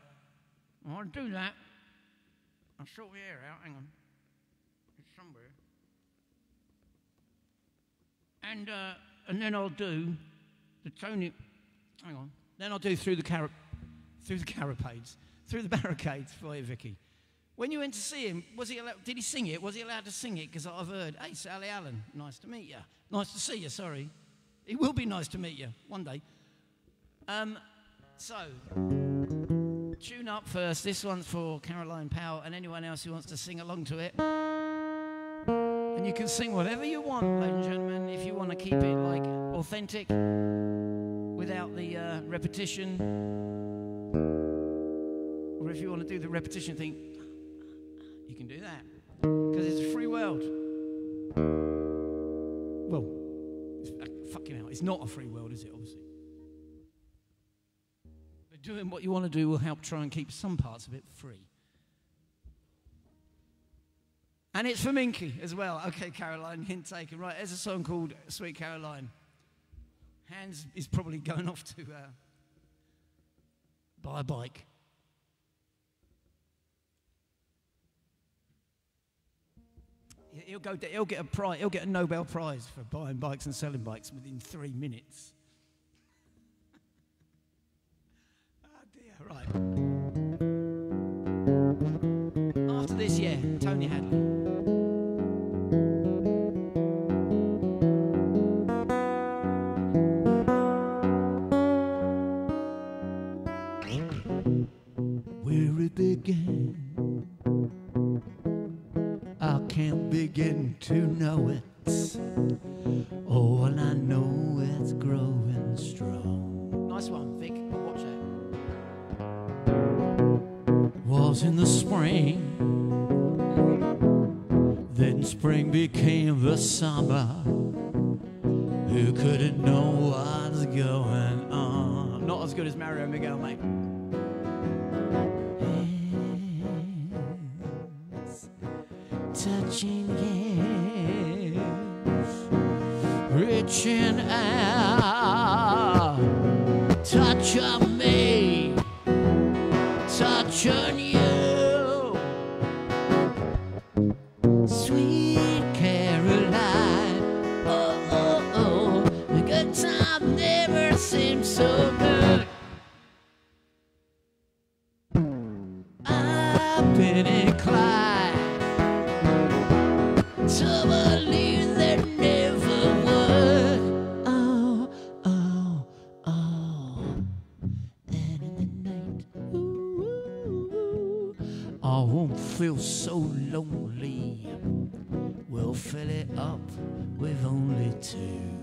I'll do that. I'll sort my hair out. Hang on. It's somewhere. And, uh, and then I'll do the Tony. Hang on. Then I'll do through the car- through the carapades, through the barricades for you, Vicky. When you went to see him, was he allowed, did he sing it? Was he allowed to sing it? Because I've heard, hey, Sally Allen, nice to meet you. Nice to see you, sorry. It will be nice to meet you one day. Um, so, tune up first. This one's for Caroline Powell and anyone else who wants to sing along to it. And you can sing whatever you want, ladies and gentlemen, if you want to keep it like authentic without the uh, repetition. Or if you want to do the repetition thing, you can do that. Because it's a free world. Well, uh, fucking hell, it's not a free world, is it, obviously? But doing what you want to do will help try and keep some parts of it free. And it's for Minky as well. Okay, Caroline, hint taken. Right, there's a song called Sweet Caroline. Hans is probably going off to uh, buy a bike. He- He'll, go, he'll get a prize, he'll get a Nobel Prize for buying bikes and selling bikes within three minutes. oh dear, right. After this, yeah, Tony Hadley. Up with only two.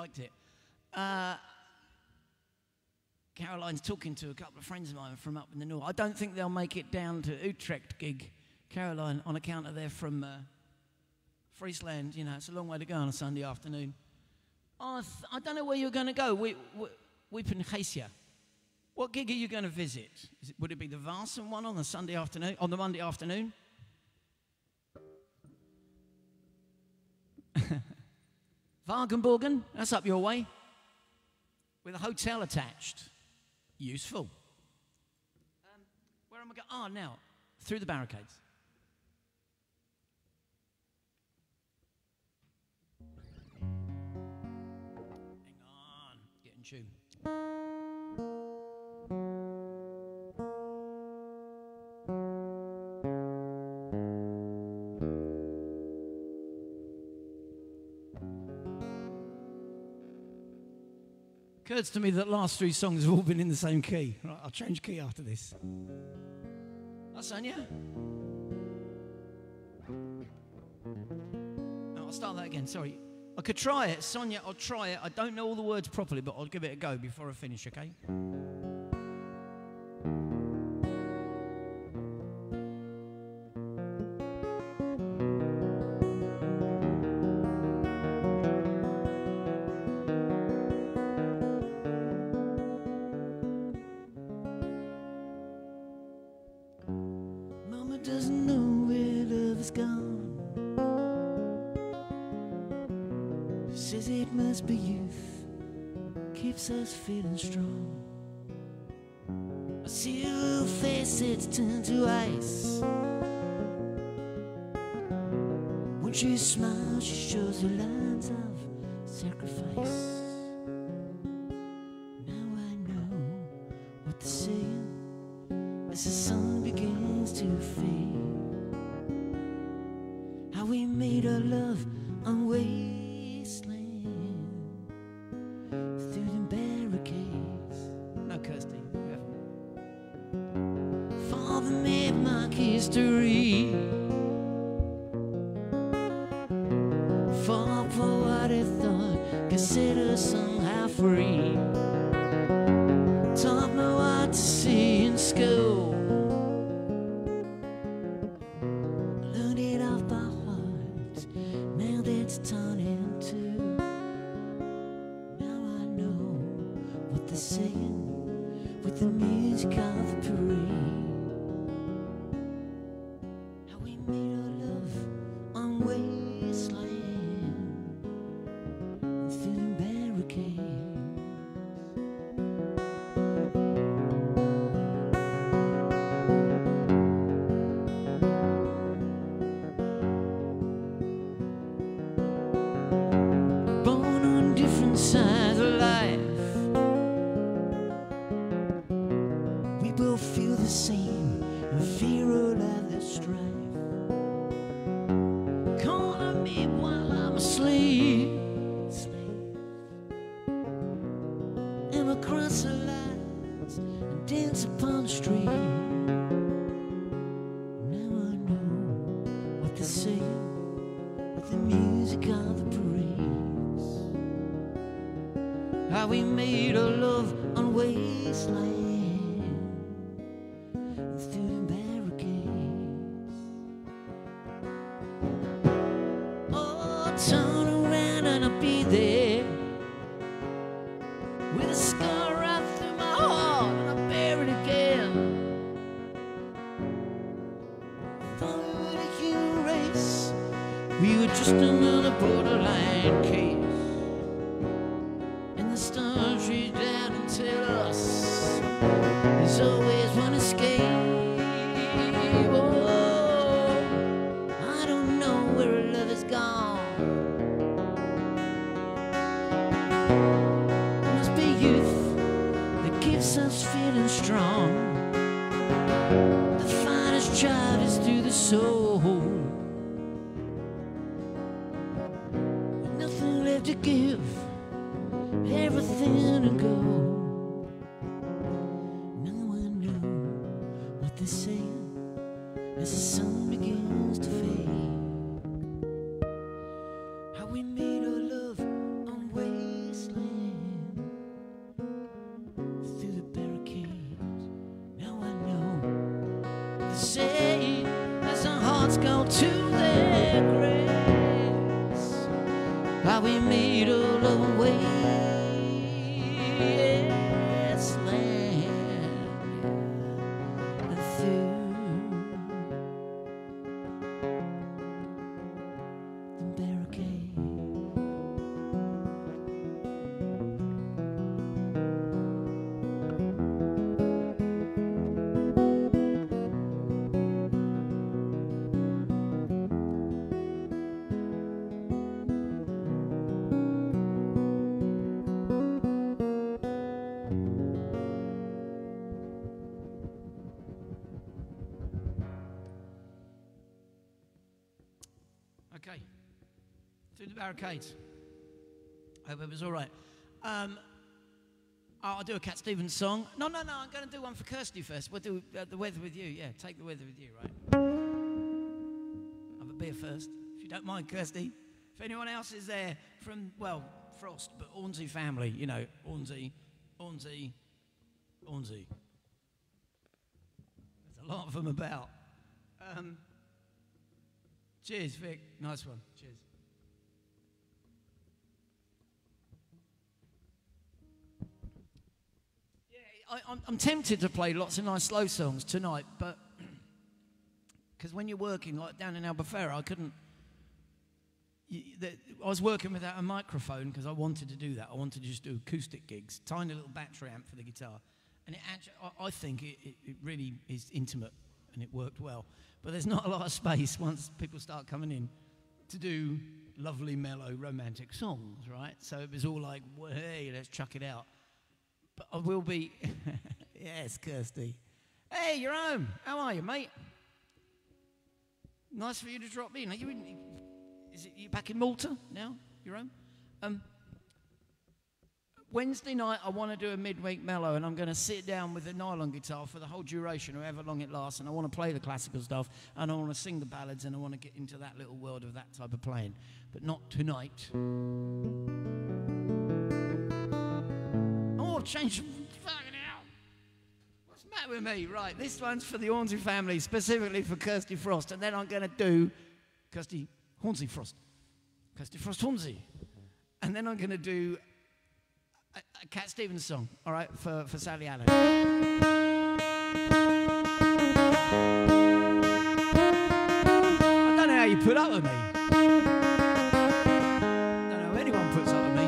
Liked it. Uh, Caroline's talking to a couple of friends of mine from up in the north. I don't think they'll make it down to Utrecht gig, Caroline, on account of they're from uh, Friesland. You know, it's a long way to go on a Sunday afternoon. I, th- I don't know where you're going to go. We, we, Geesia. What gig are you going to visit? Is it, would it be the Varsen one on the Sunday afternoon, on the Monday afternoon? Wagenborgen, that's up your way. With a hotel attached. Useful. Um, where am I going? Ah, now, through the barricades. Hang on, get in. Occurs to me that last three songs have all been in the same key. Right, I'll change key after this. That's Sonia. No, I'll start that again. Sorry. I could try it, Sonia. I'll try it. I don't know all the words properly, but I'll give it a go before I finish. Okay? Okay. Through the barricades. I hope it was all right. Um, I'll do a Cat Stevens song. No, no, no. I'm going to do one for Kirsty first. We'll do uh, the weather with you. Yeah, take the weather with you, right? Have a beer first, if you don't mind, Kirsty. If anyone else is there from, well, Frost, but Ornsey family, you know, Ornsey, Ornsey, Ornsey. There's a lot of them about. Um, cheers, Vic. Nice one. Cheers. Yeah, I, I'm, I'm tempted to play lots of nice slow songs tonight, but because when you're working like down in Albufeira, I couldn't. I was working without a microphone because I wanted to do that. I wanted to just do acoustic gigs, tiny little battery amp for the guitar, and it actually, I, think it, it really is intimate and it worked well. But there's not a lot of space once people start coming in to do lovely, mellow, romantic songs, right? So it was all like, well, hey, let's chuck it out. But I will be, Yes, Kirsty. Hey, you're home. How are you, mate? Nice for you to drop in. Are you in? Is it you back in Malta now? You're home. Um, Wednesday night, I want to do a midweek mellow, and I'm going to sit down with a nylon guitar for the whole duration, however long it lasts. And I want to play the classical stuff, and I want to sing the ballads, and I want to get into that little world of that type of playing. But not tonight. Oh, I've changed. Fucking. What's the matter with me? Right, this one's for the Hornsey family, specifically for Kirsty Frost, and then I'm going to do Kirsty Hornsey Frost. Kirsty Frost Hornsey. And then I'm going to do a, Cat Stevens song, all right, for, for Sally Allen. I don't know how you put up with me. I don't know how anyone puts up with me.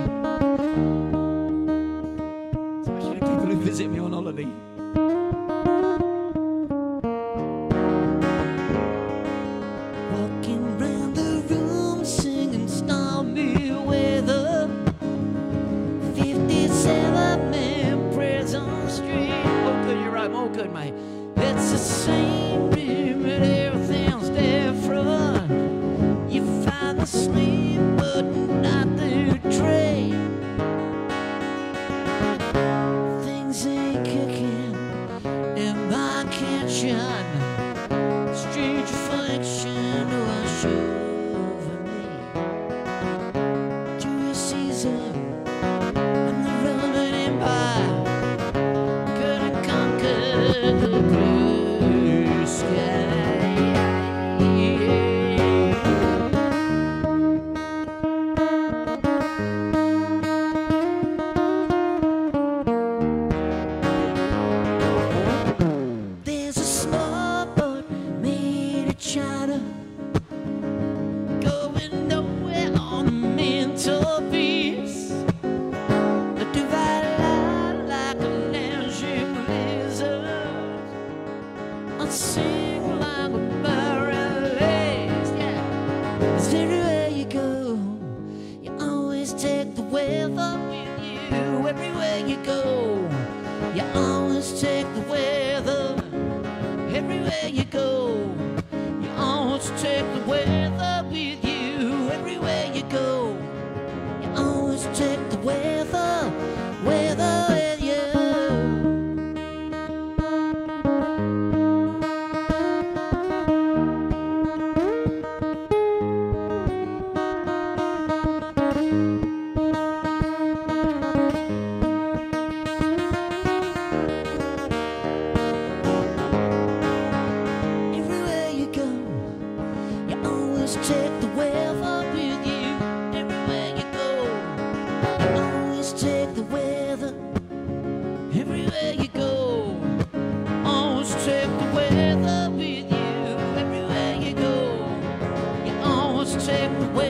Especially the people who visit me on holiday. Good, mate. It's the same room and everything's different. You find the sleep, but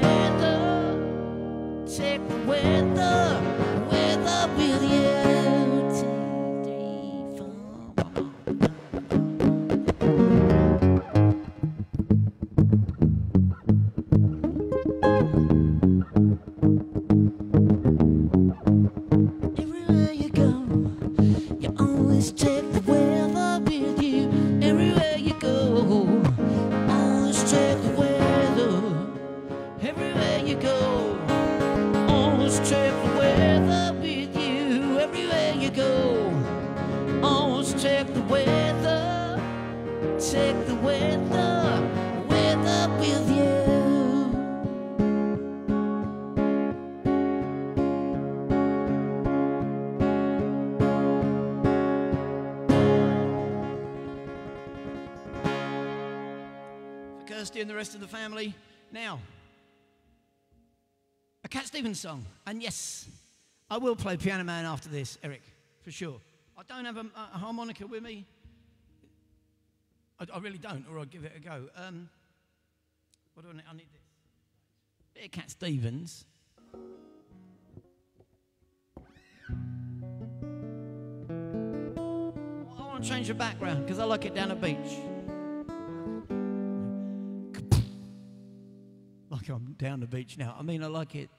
take the. Take the song. And yes, I will play Piano Man after this, Eric, for sure. I don't have a, a harmonica with me. I, I really don't, or I'll give it a go. Um, what do I need? I need this. Cat Stevens. I want to change the background because I like it down the beach. Like I'm down the beach now. I mean, I like it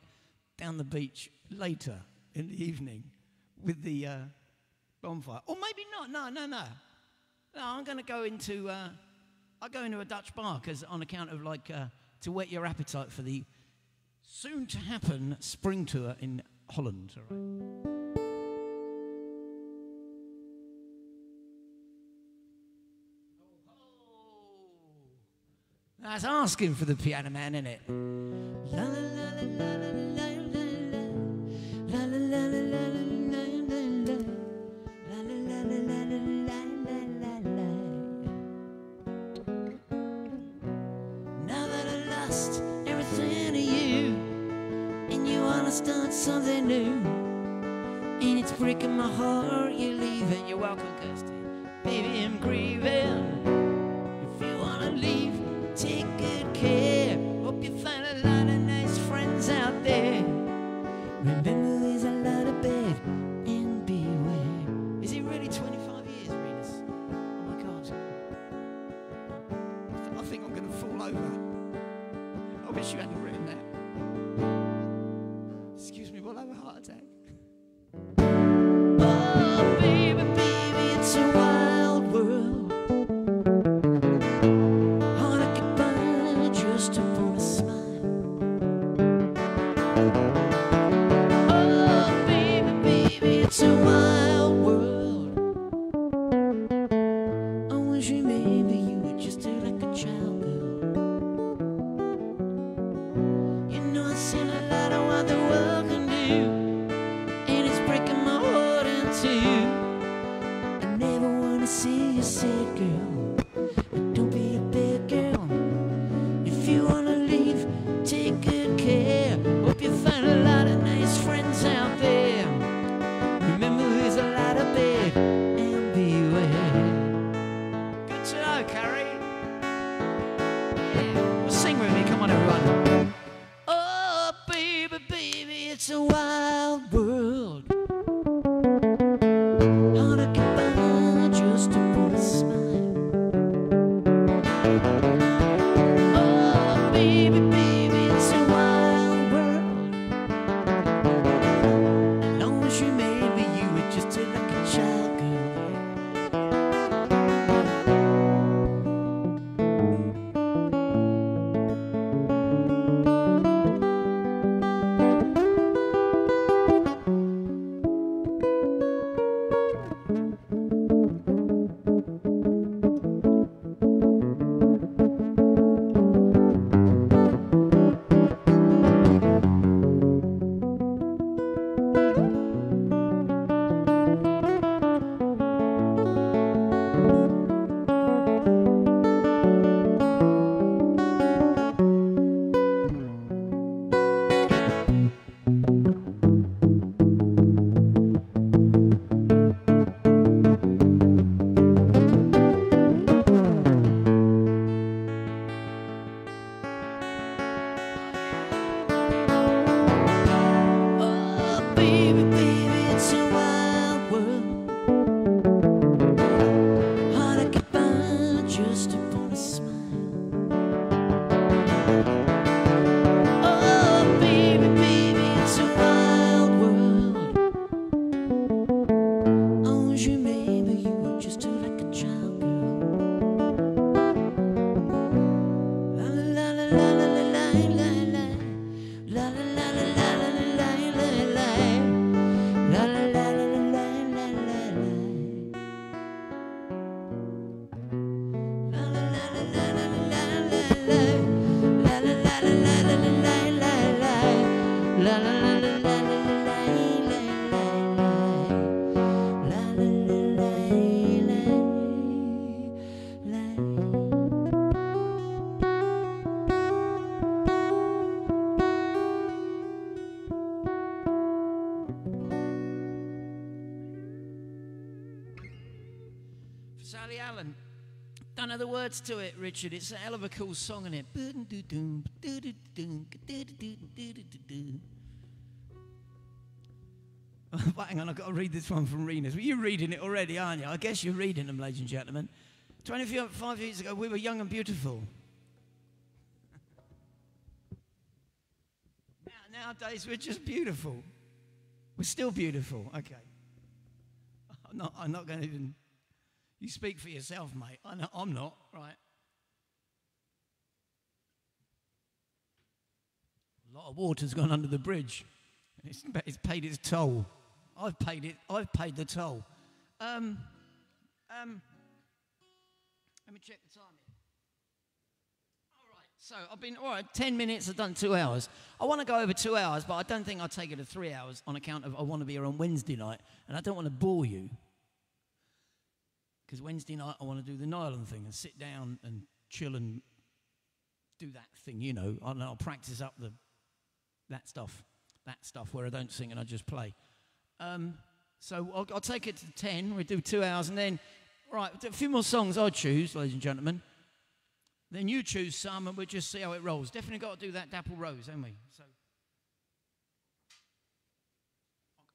down the beach later in the evening with the uh, bonfire. Or maybe not. No, no, no. No, I'm going to go into. Uh, I go into a Dutch bar because on account of like uh, to whet your appetite for the soon to happen spring tour in Holland. All right. That's asking for the piano man, isn't it? La, la, la, start something new. And it's breaking my heart, you're leaving. You're welcome, Kirsty. Baby, I'm grieving. words to it, Richard. It's a hell of a cool song, isn't it? but hang on, I've got to read this one from Renas. Well, you're reading it already, aren't you? I guess you're reading them, ladies and gentlemen. 25 years ago, we were young and beautiful. now, nowadays, we're just beautiful. We're still beautiful. Okay. I'm not, I'm not going to even. You speak for yourself, mate. I'm not, right? A lot of water's gone under the bridge. It's, it's paid its toll. I've paid it. I've paid the toll. Um, um, let me check the time. All right. So I've been all right. Ten minutes. I've done two hours. I want to go over two hours, but I don't think I'll take it to three hours on account of I want to be here on Wednesday night, and I don't want to bore you. Because Wednesday night I want to do the nylon thing and sit down and chill and do that thing, you know. I I'll practice up the that stuff, that stuff where I don't sing and I just play. Um, so I'll, I'll, take it to 10. We do two hours and then, right, a few more songs I choose, ladies and gentlemen. Then you choose some and we'll just see how it rolls. Definitely got to do that Dapple Rose, haven't we? So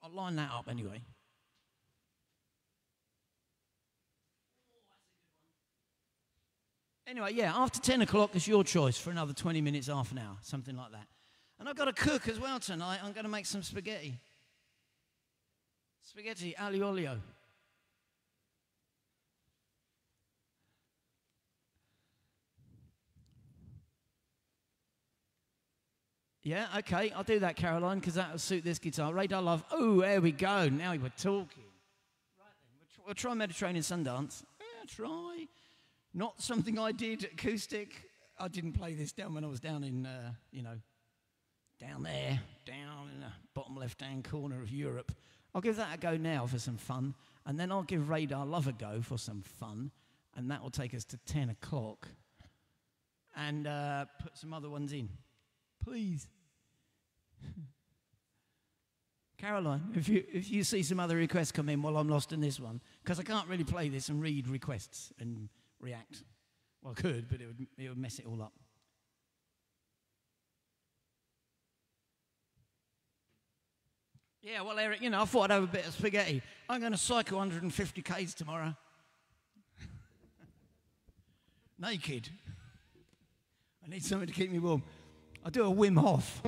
I'll, I'll line that up anyway. Anyway, yeah, after 10 o'clock, it's your choice for another 20 minutes, half an hour, something like that. And I've got to cook as well tonight. I'm going to make some spaghetti. Spaghetti aglio olio. Yeah, okay, I'll do that, Caroline, because that'll suit this guitar. Radar Love. Oh, there we go. Now we're talking. Right then, we'll try, we'll try Mediterranean Sundance. Yeah, try. Not something I did acoustic. I didn't play this down when I was down in, uh, you know, down there, down in the bottom left hand corner of Europe. I'll give that a go now for some fun, and then I'll give Radar Love a go for some fun, and that will take us to 10 o'clock. And uh, put some other ones in. Please. Caroline, if you, if you see some other requests come in while I'm lost in this one, because I can't really play this and read requests and React. Well, I could, but it would, it would mess it all up. Yeah, well, Eric, you know, I thought I'd have a bit of spaghetti. I'm going to cycle 150 Ks tomorrow. Naked. I need something to keep me warm. I'll do a Wim Hof.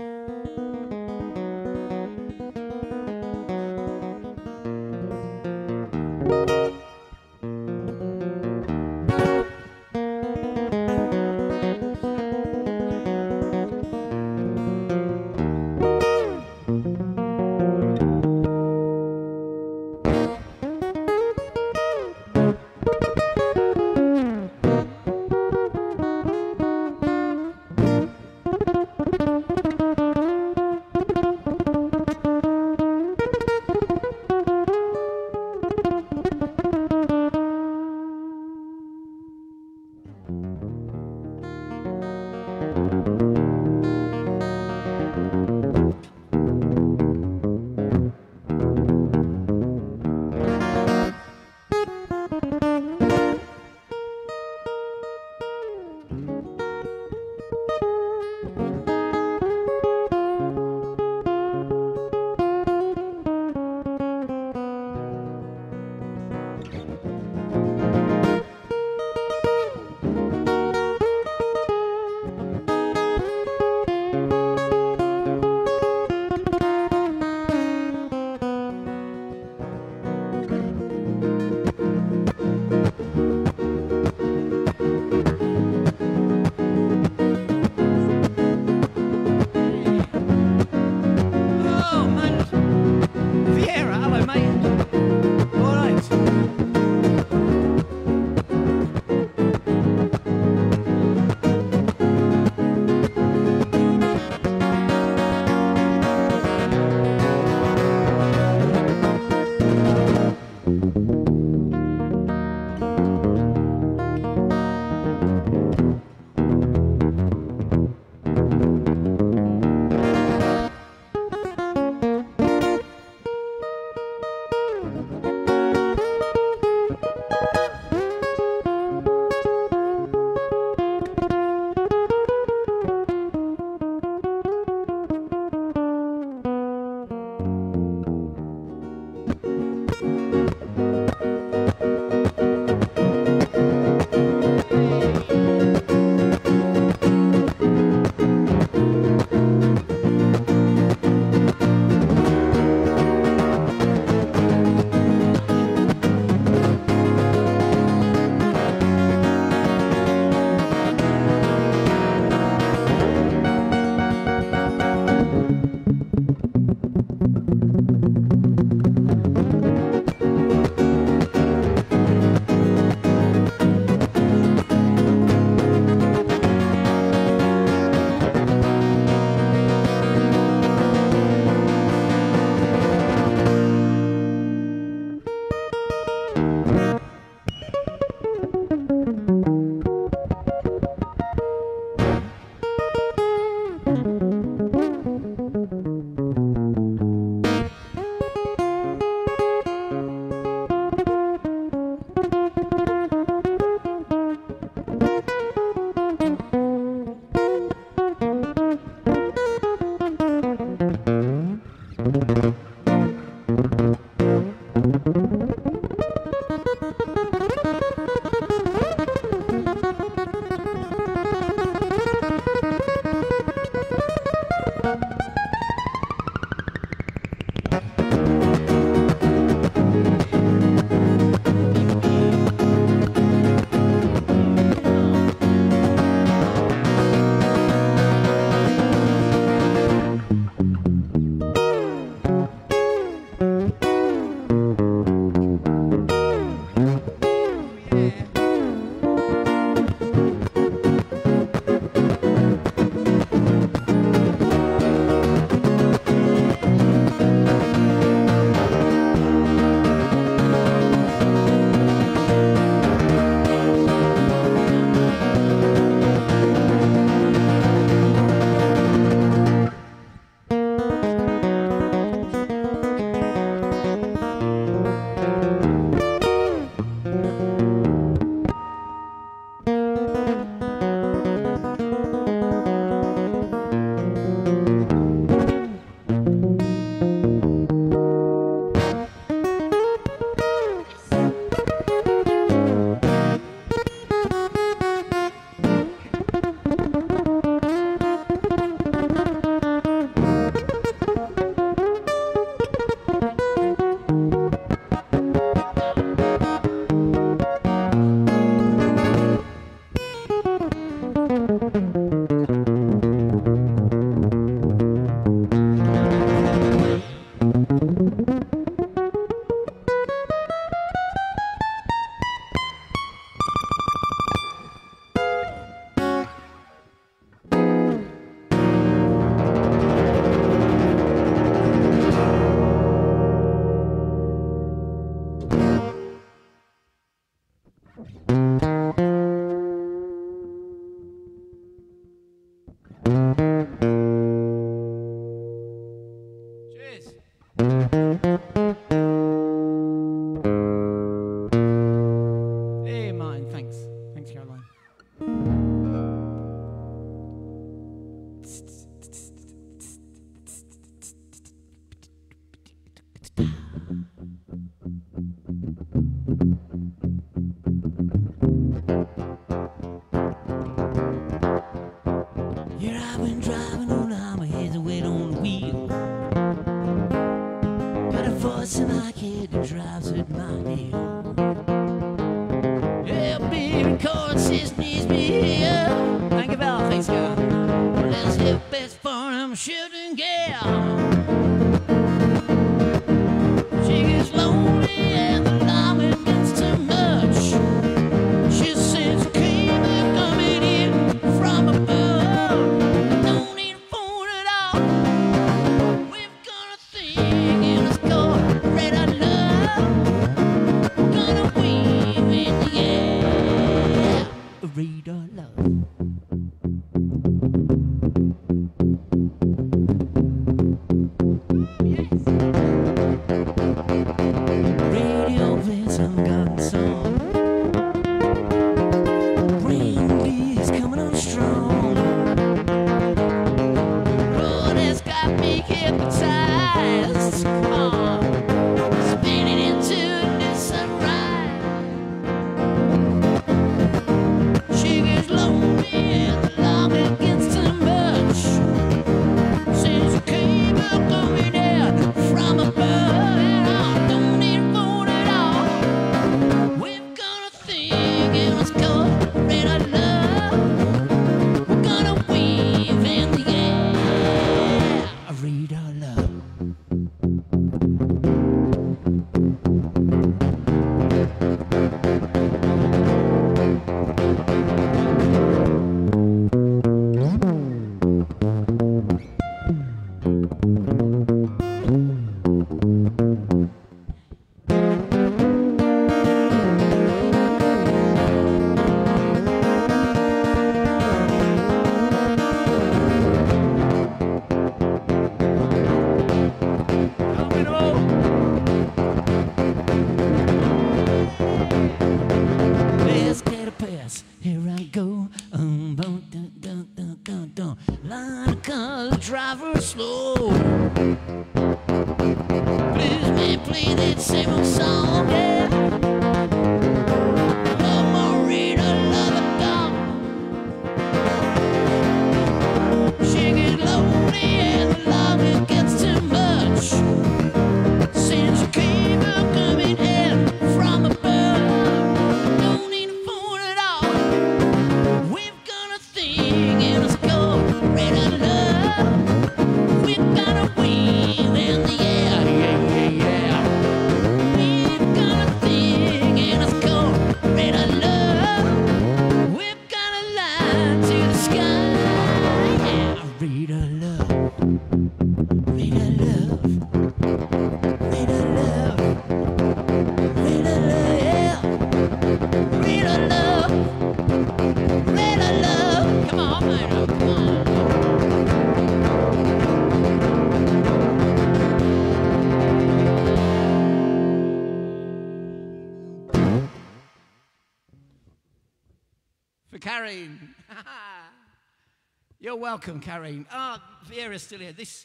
Karine. You're welcome, Karine. Ah, Vieira's still here. This,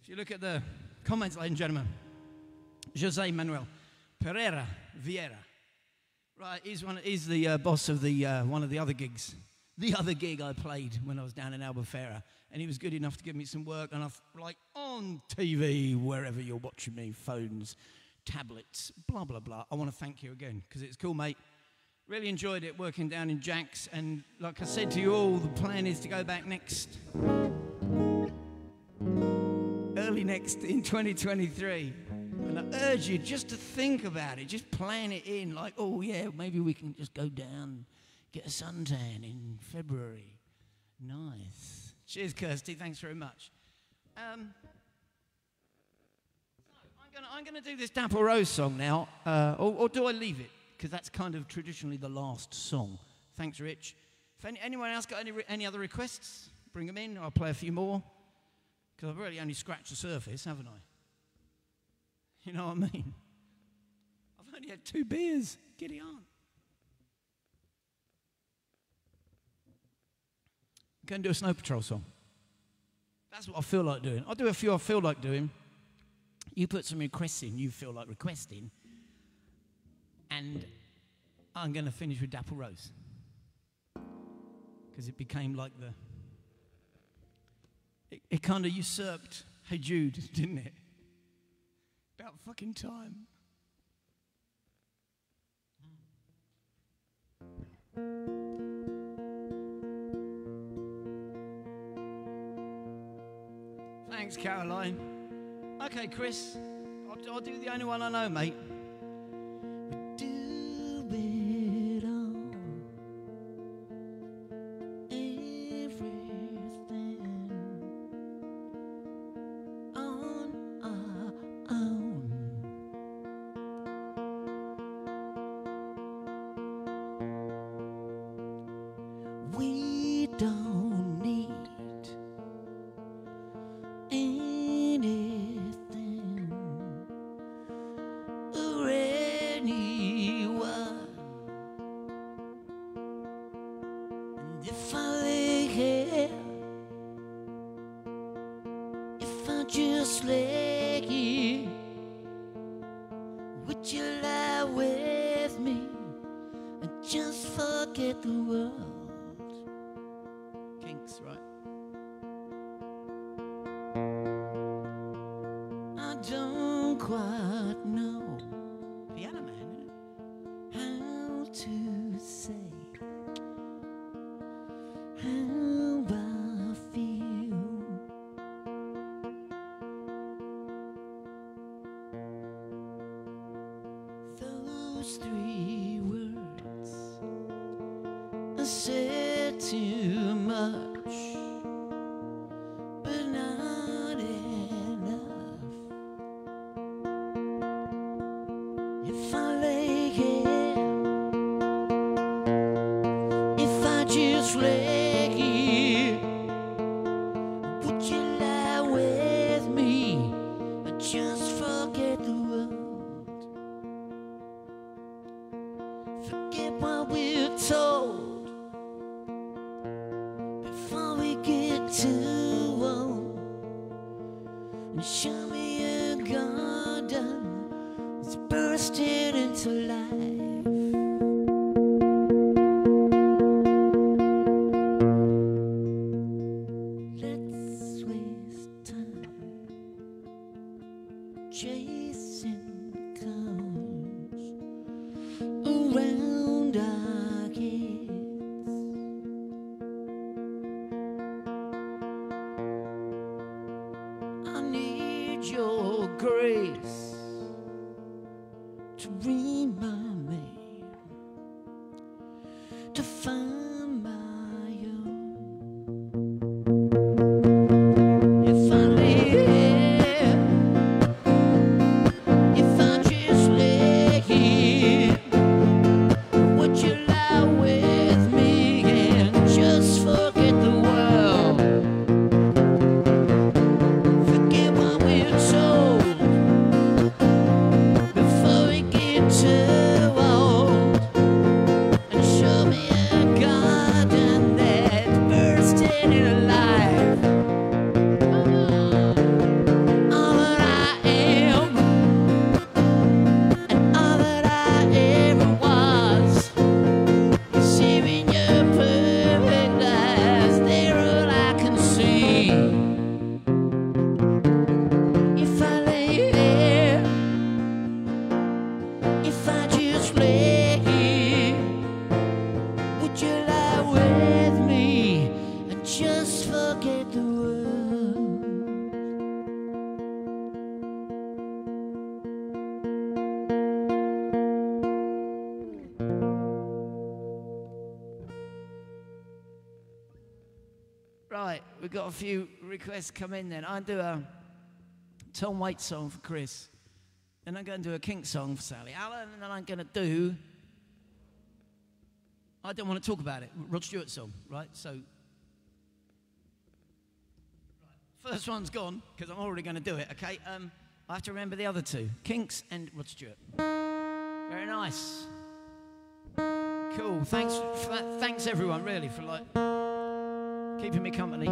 if you look at the comments, ladies and gentlemen, Jose Manuel Pereira Vieira. Right, he's, one, he's the uh, boss of the, uh, one of the other gigs. The other gig I played when I was down in Albufeira. And he was good enough to give me some work. And I've, like, on TV, wherever you're watching me, phones, tablets, blah, blah, blah. I want to thank you again because it's cool, mate. Really enjoyed it working down in Jack's, and like I said to you all, the plan is to go back next, early next in 2023. And I urge you just to think about it, just plan it in, like, oh yeah, maybe we can just go down, get a suntan in February. Nice. Cheers, Kirsty. Thanks very much. Um, I'm gonna, I'm gonna do this Dapple Rose song now, uh, or, or do I leave it? Because that's kind of traditionally the last song. Thanks, Rich. If any, anyone else got any, any other requests, bring them in. I'll play a few more. Because I've really only scratched the surface, haven't I? You know what I mean? I've only had two beers. Giddy on. Going to do a Snow Patrol song. That's what I feel like doing. I'll do a few I feel like doing. You put some requests in you feel like requesting. And I'm going to finish with Dapple Rose because it became like the. It, it kind of usurped Hey Jude, didn't it? About fucking time. Thanks, Caroline. Okay, Chris, I'll, I'll do the only one I know, mate. We've got a few requests come in then. I'll do a Tom Waits song for Chris. Then I'm going to do a Kink song for Sally Allen. And then I'm going to do. I don't want to talk about it. Rod Stewart song, right? So. Right. First one's gone because I'm already going to do it, okay? Um, I have to remember the other two Kinks and Rod Stewart. Very nice. Cool. Thanks, thanks everyone, really, for like keeping me company.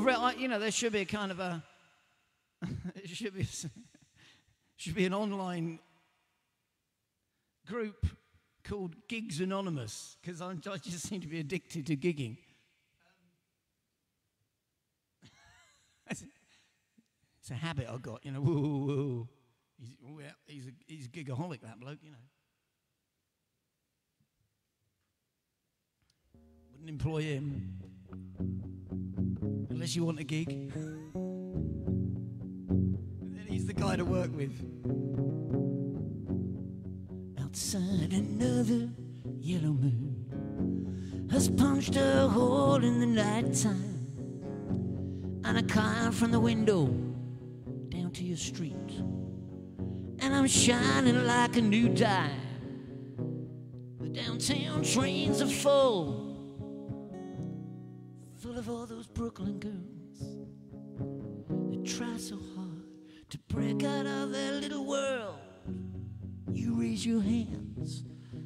I've read, I, you know, there should be a kind of a, it should be, should be an online group called Gigs Anonymous because I just seem to be addicted to gigging. it's a habit I've got, you know. Woo, woo, woo. He's, he's, a, he's a gigaholic, that bloke, you know. Wouldn't employ him. Unless you want a gig. then he's the guy to work with. Outside another yellow moon has punched a hole in the night time. And a car from the window down to your street. And I'm shining like a new dime. The downtown trains are full, full of all those Brooklyn girls that try so hard to break out of their little world. You raise your hands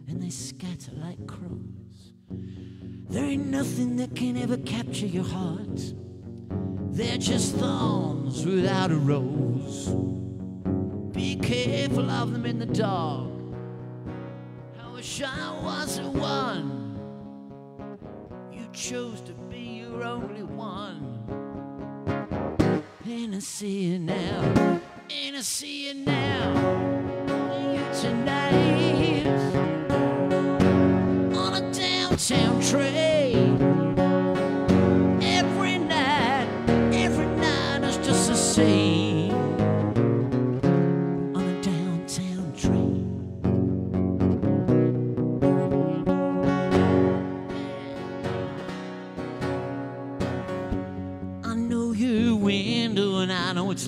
and they scatter like crows. There ain't nothing that can ever capture your heart. They're just thorns without a rose. Be careful of them in the dark. I wish I was the one. You chose to be your only one. And I see you now. And I see you now. You tonight on a downtown train.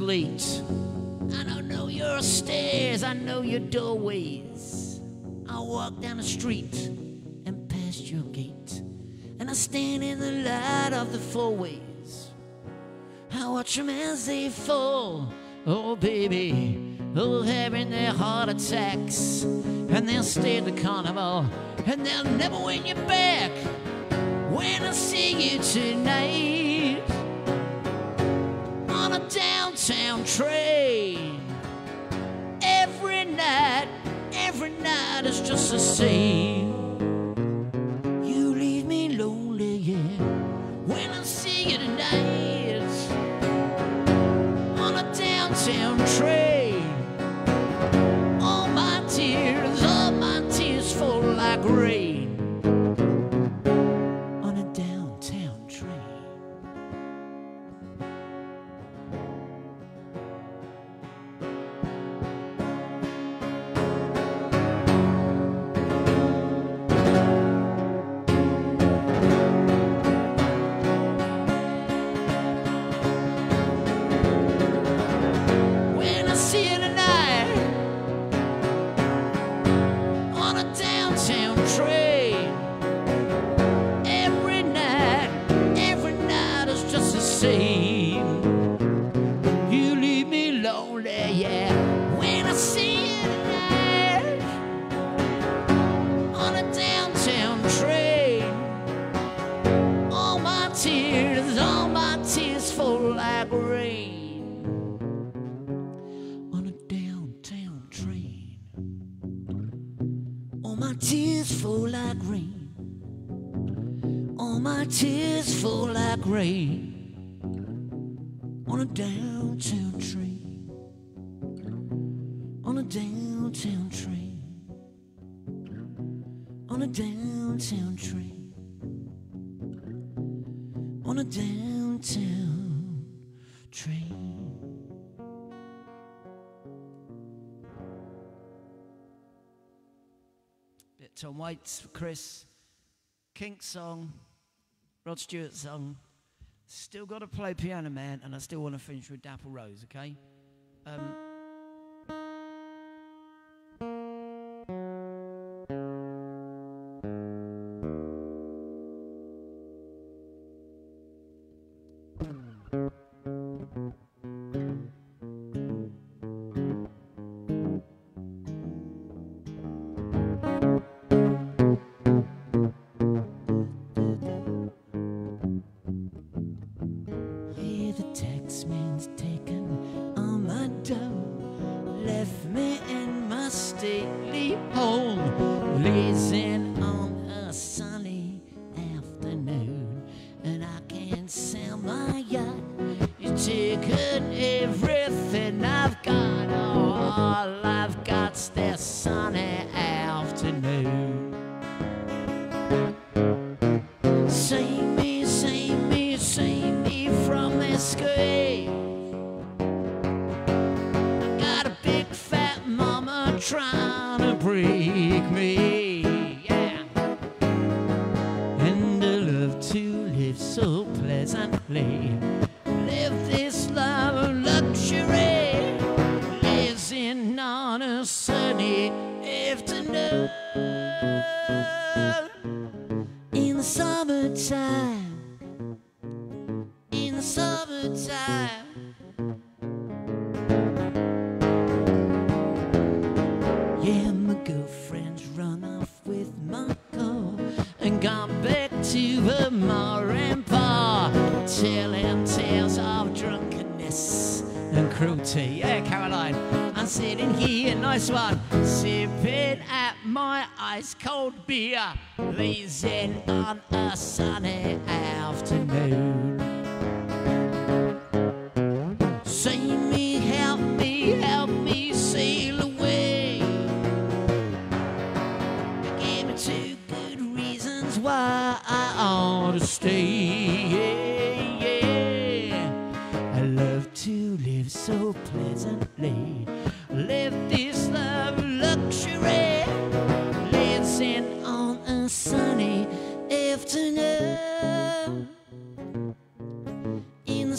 I don't know your stairs, I know your doorways. I walk down the street and past your gate. And I stand in the light of the four ways. I watch them as they fall. Oh, baby, oh, having their heart attacks. And they'll stay at the carnival and they'll never win you back. When I see you tonight downtown train. Every night, every night is just the same. Tom Waits Chris. Kink song. Rod Stewart song. Still got to play Piano Man, and I still want to finish with Dapple Rose, okay? Um,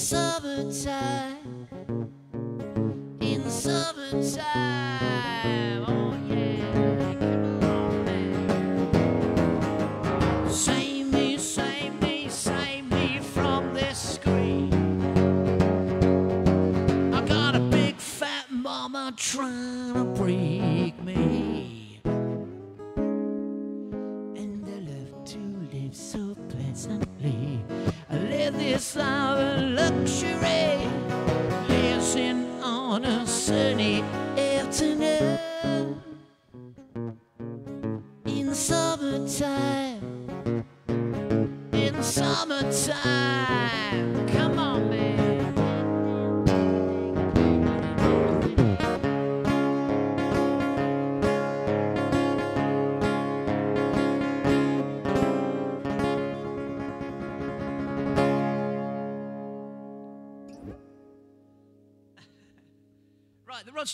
summertime.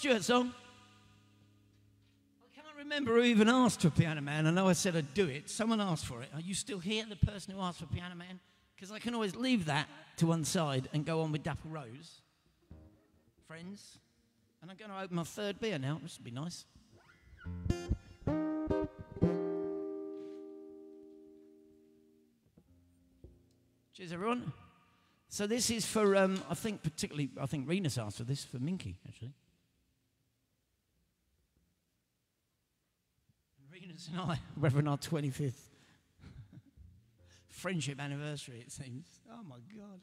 Stewart song. I can't remember who even asked for Piano Man. I know I said I'd do it. Someone asked for it. Are you still here, the person who asked for Piano Man? Because I can always leave that to one side and go on with Dapple Rose. Friends. And I'm going to open my third beer now. This would be nice. Cheers, everyone. So this is for, um, I think particularly, I think Rena's asked for this, for Minky, actually. Venus and I, Reverend, our 25th friendship anniversary, it seems. Oh my God.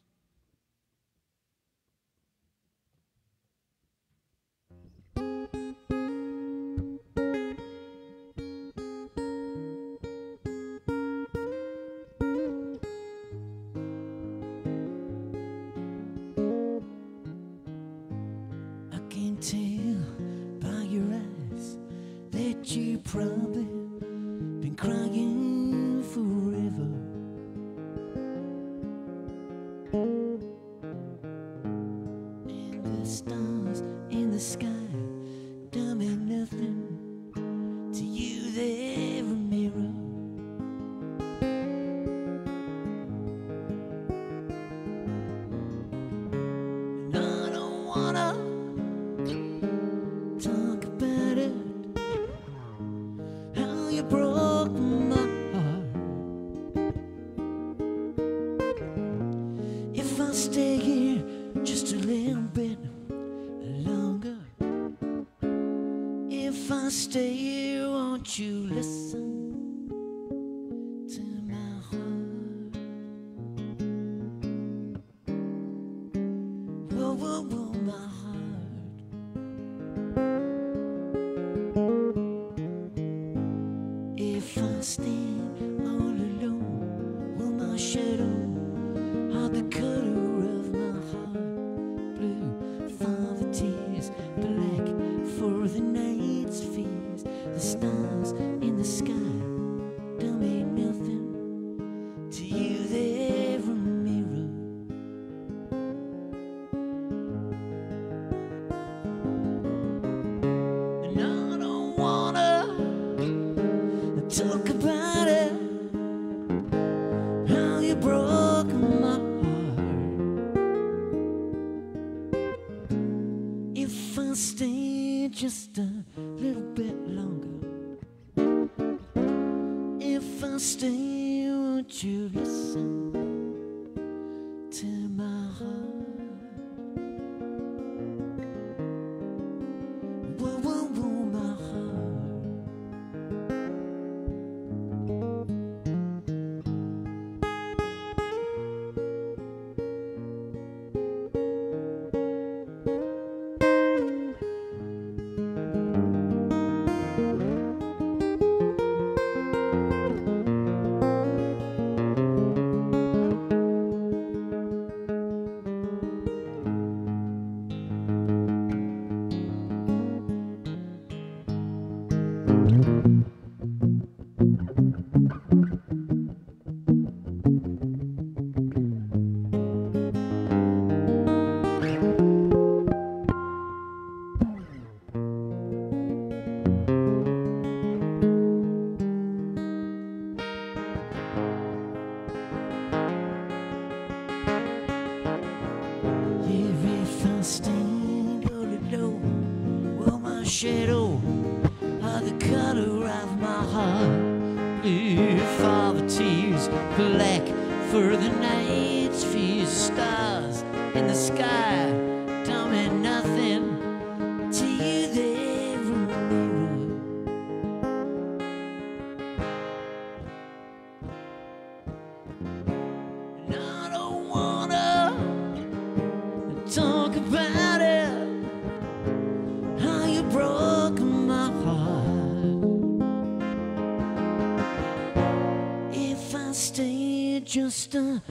真的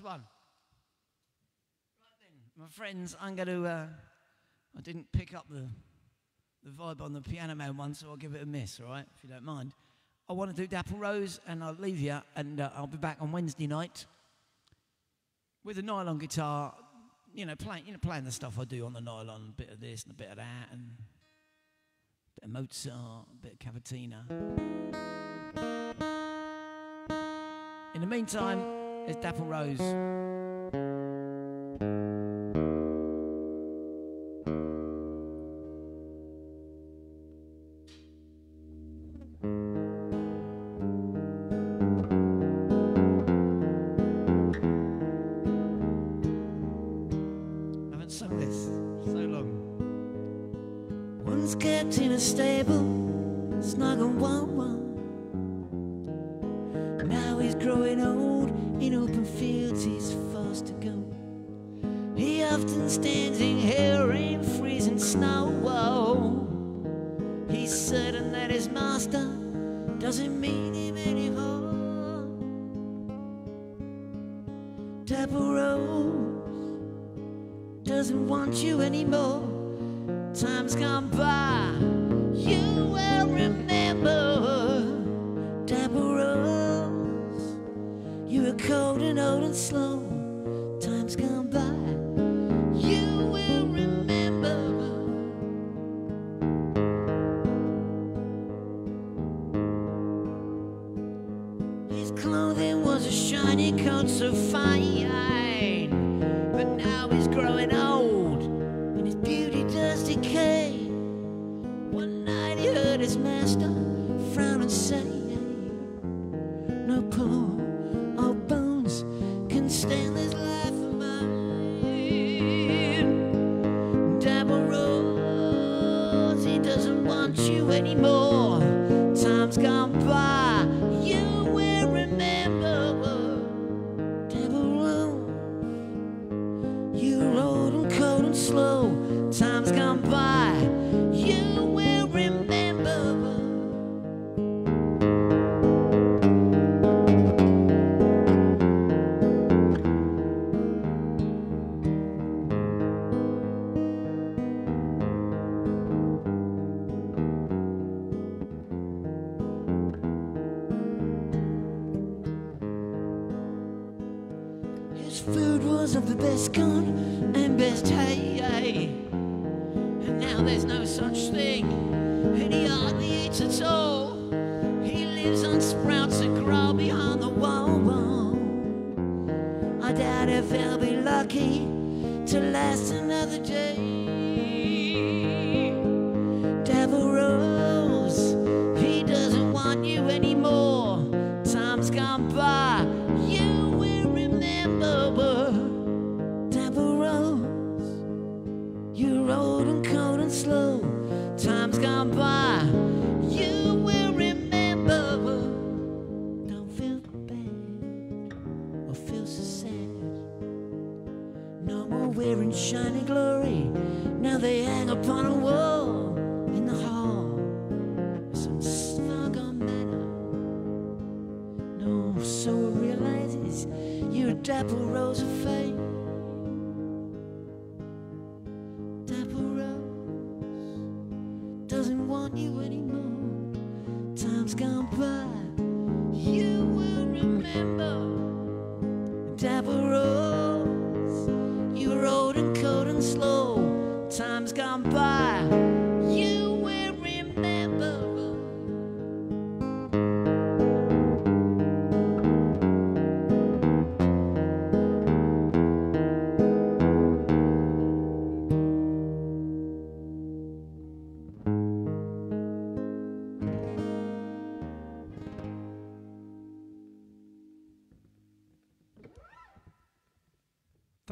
one. Right then, my friends, I'm going to. Uh, I didn't pick up the, the vibe on the piano man one, so I'll give it a miss, all right, if you don't mind. I want to do Dapple Rose, and I'll leave you, and uh, I'll be back on Wednesday night with a nylon guitar, you know, playing, you know, playing the stuff I do on the nylon, a bit of this and a bit of that, and a bit of Mozart, a bit of Cavatina. In the meantime, there's Dapple Rose.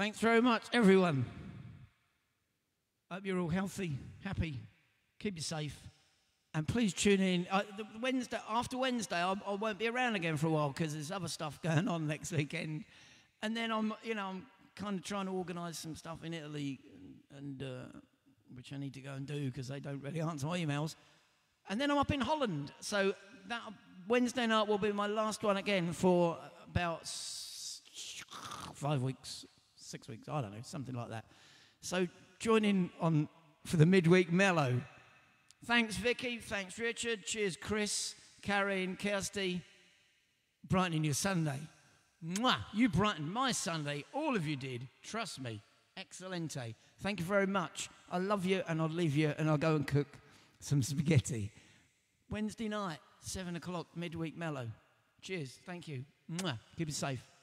Thanks very much, everyone. Hope you're all healthy, happy. Keep you safe. And please tune in. Uh, Wednesday, after Wednesday, I, I won't be around again for a while because there's other stuff going on next weekend. And then I'm, you know, I'm kind of trying to organise some stuff in Italy, and uh, which I need to go and do because they don't really answer my emails. And then I'm up in Holland, so that Wednesday night will be my last one again for about five weeks, six weeks, I don't know, something like that. So join in on for the midweek mellow. Thanks, Vicky. Thanks, Richard. Cheers, Chris, Karen, Kirsty. Brightening your Sunday. Mwah! You brightened my Sunday. All of you did. Trust me. Excelente. Thank you very much. I love you, and I'll leave you, and I'll go and cook some spaghetti. Wednesday night, seven o'clock, midweek mellow. Cheers. Thank you. Mwah. Keep it safe.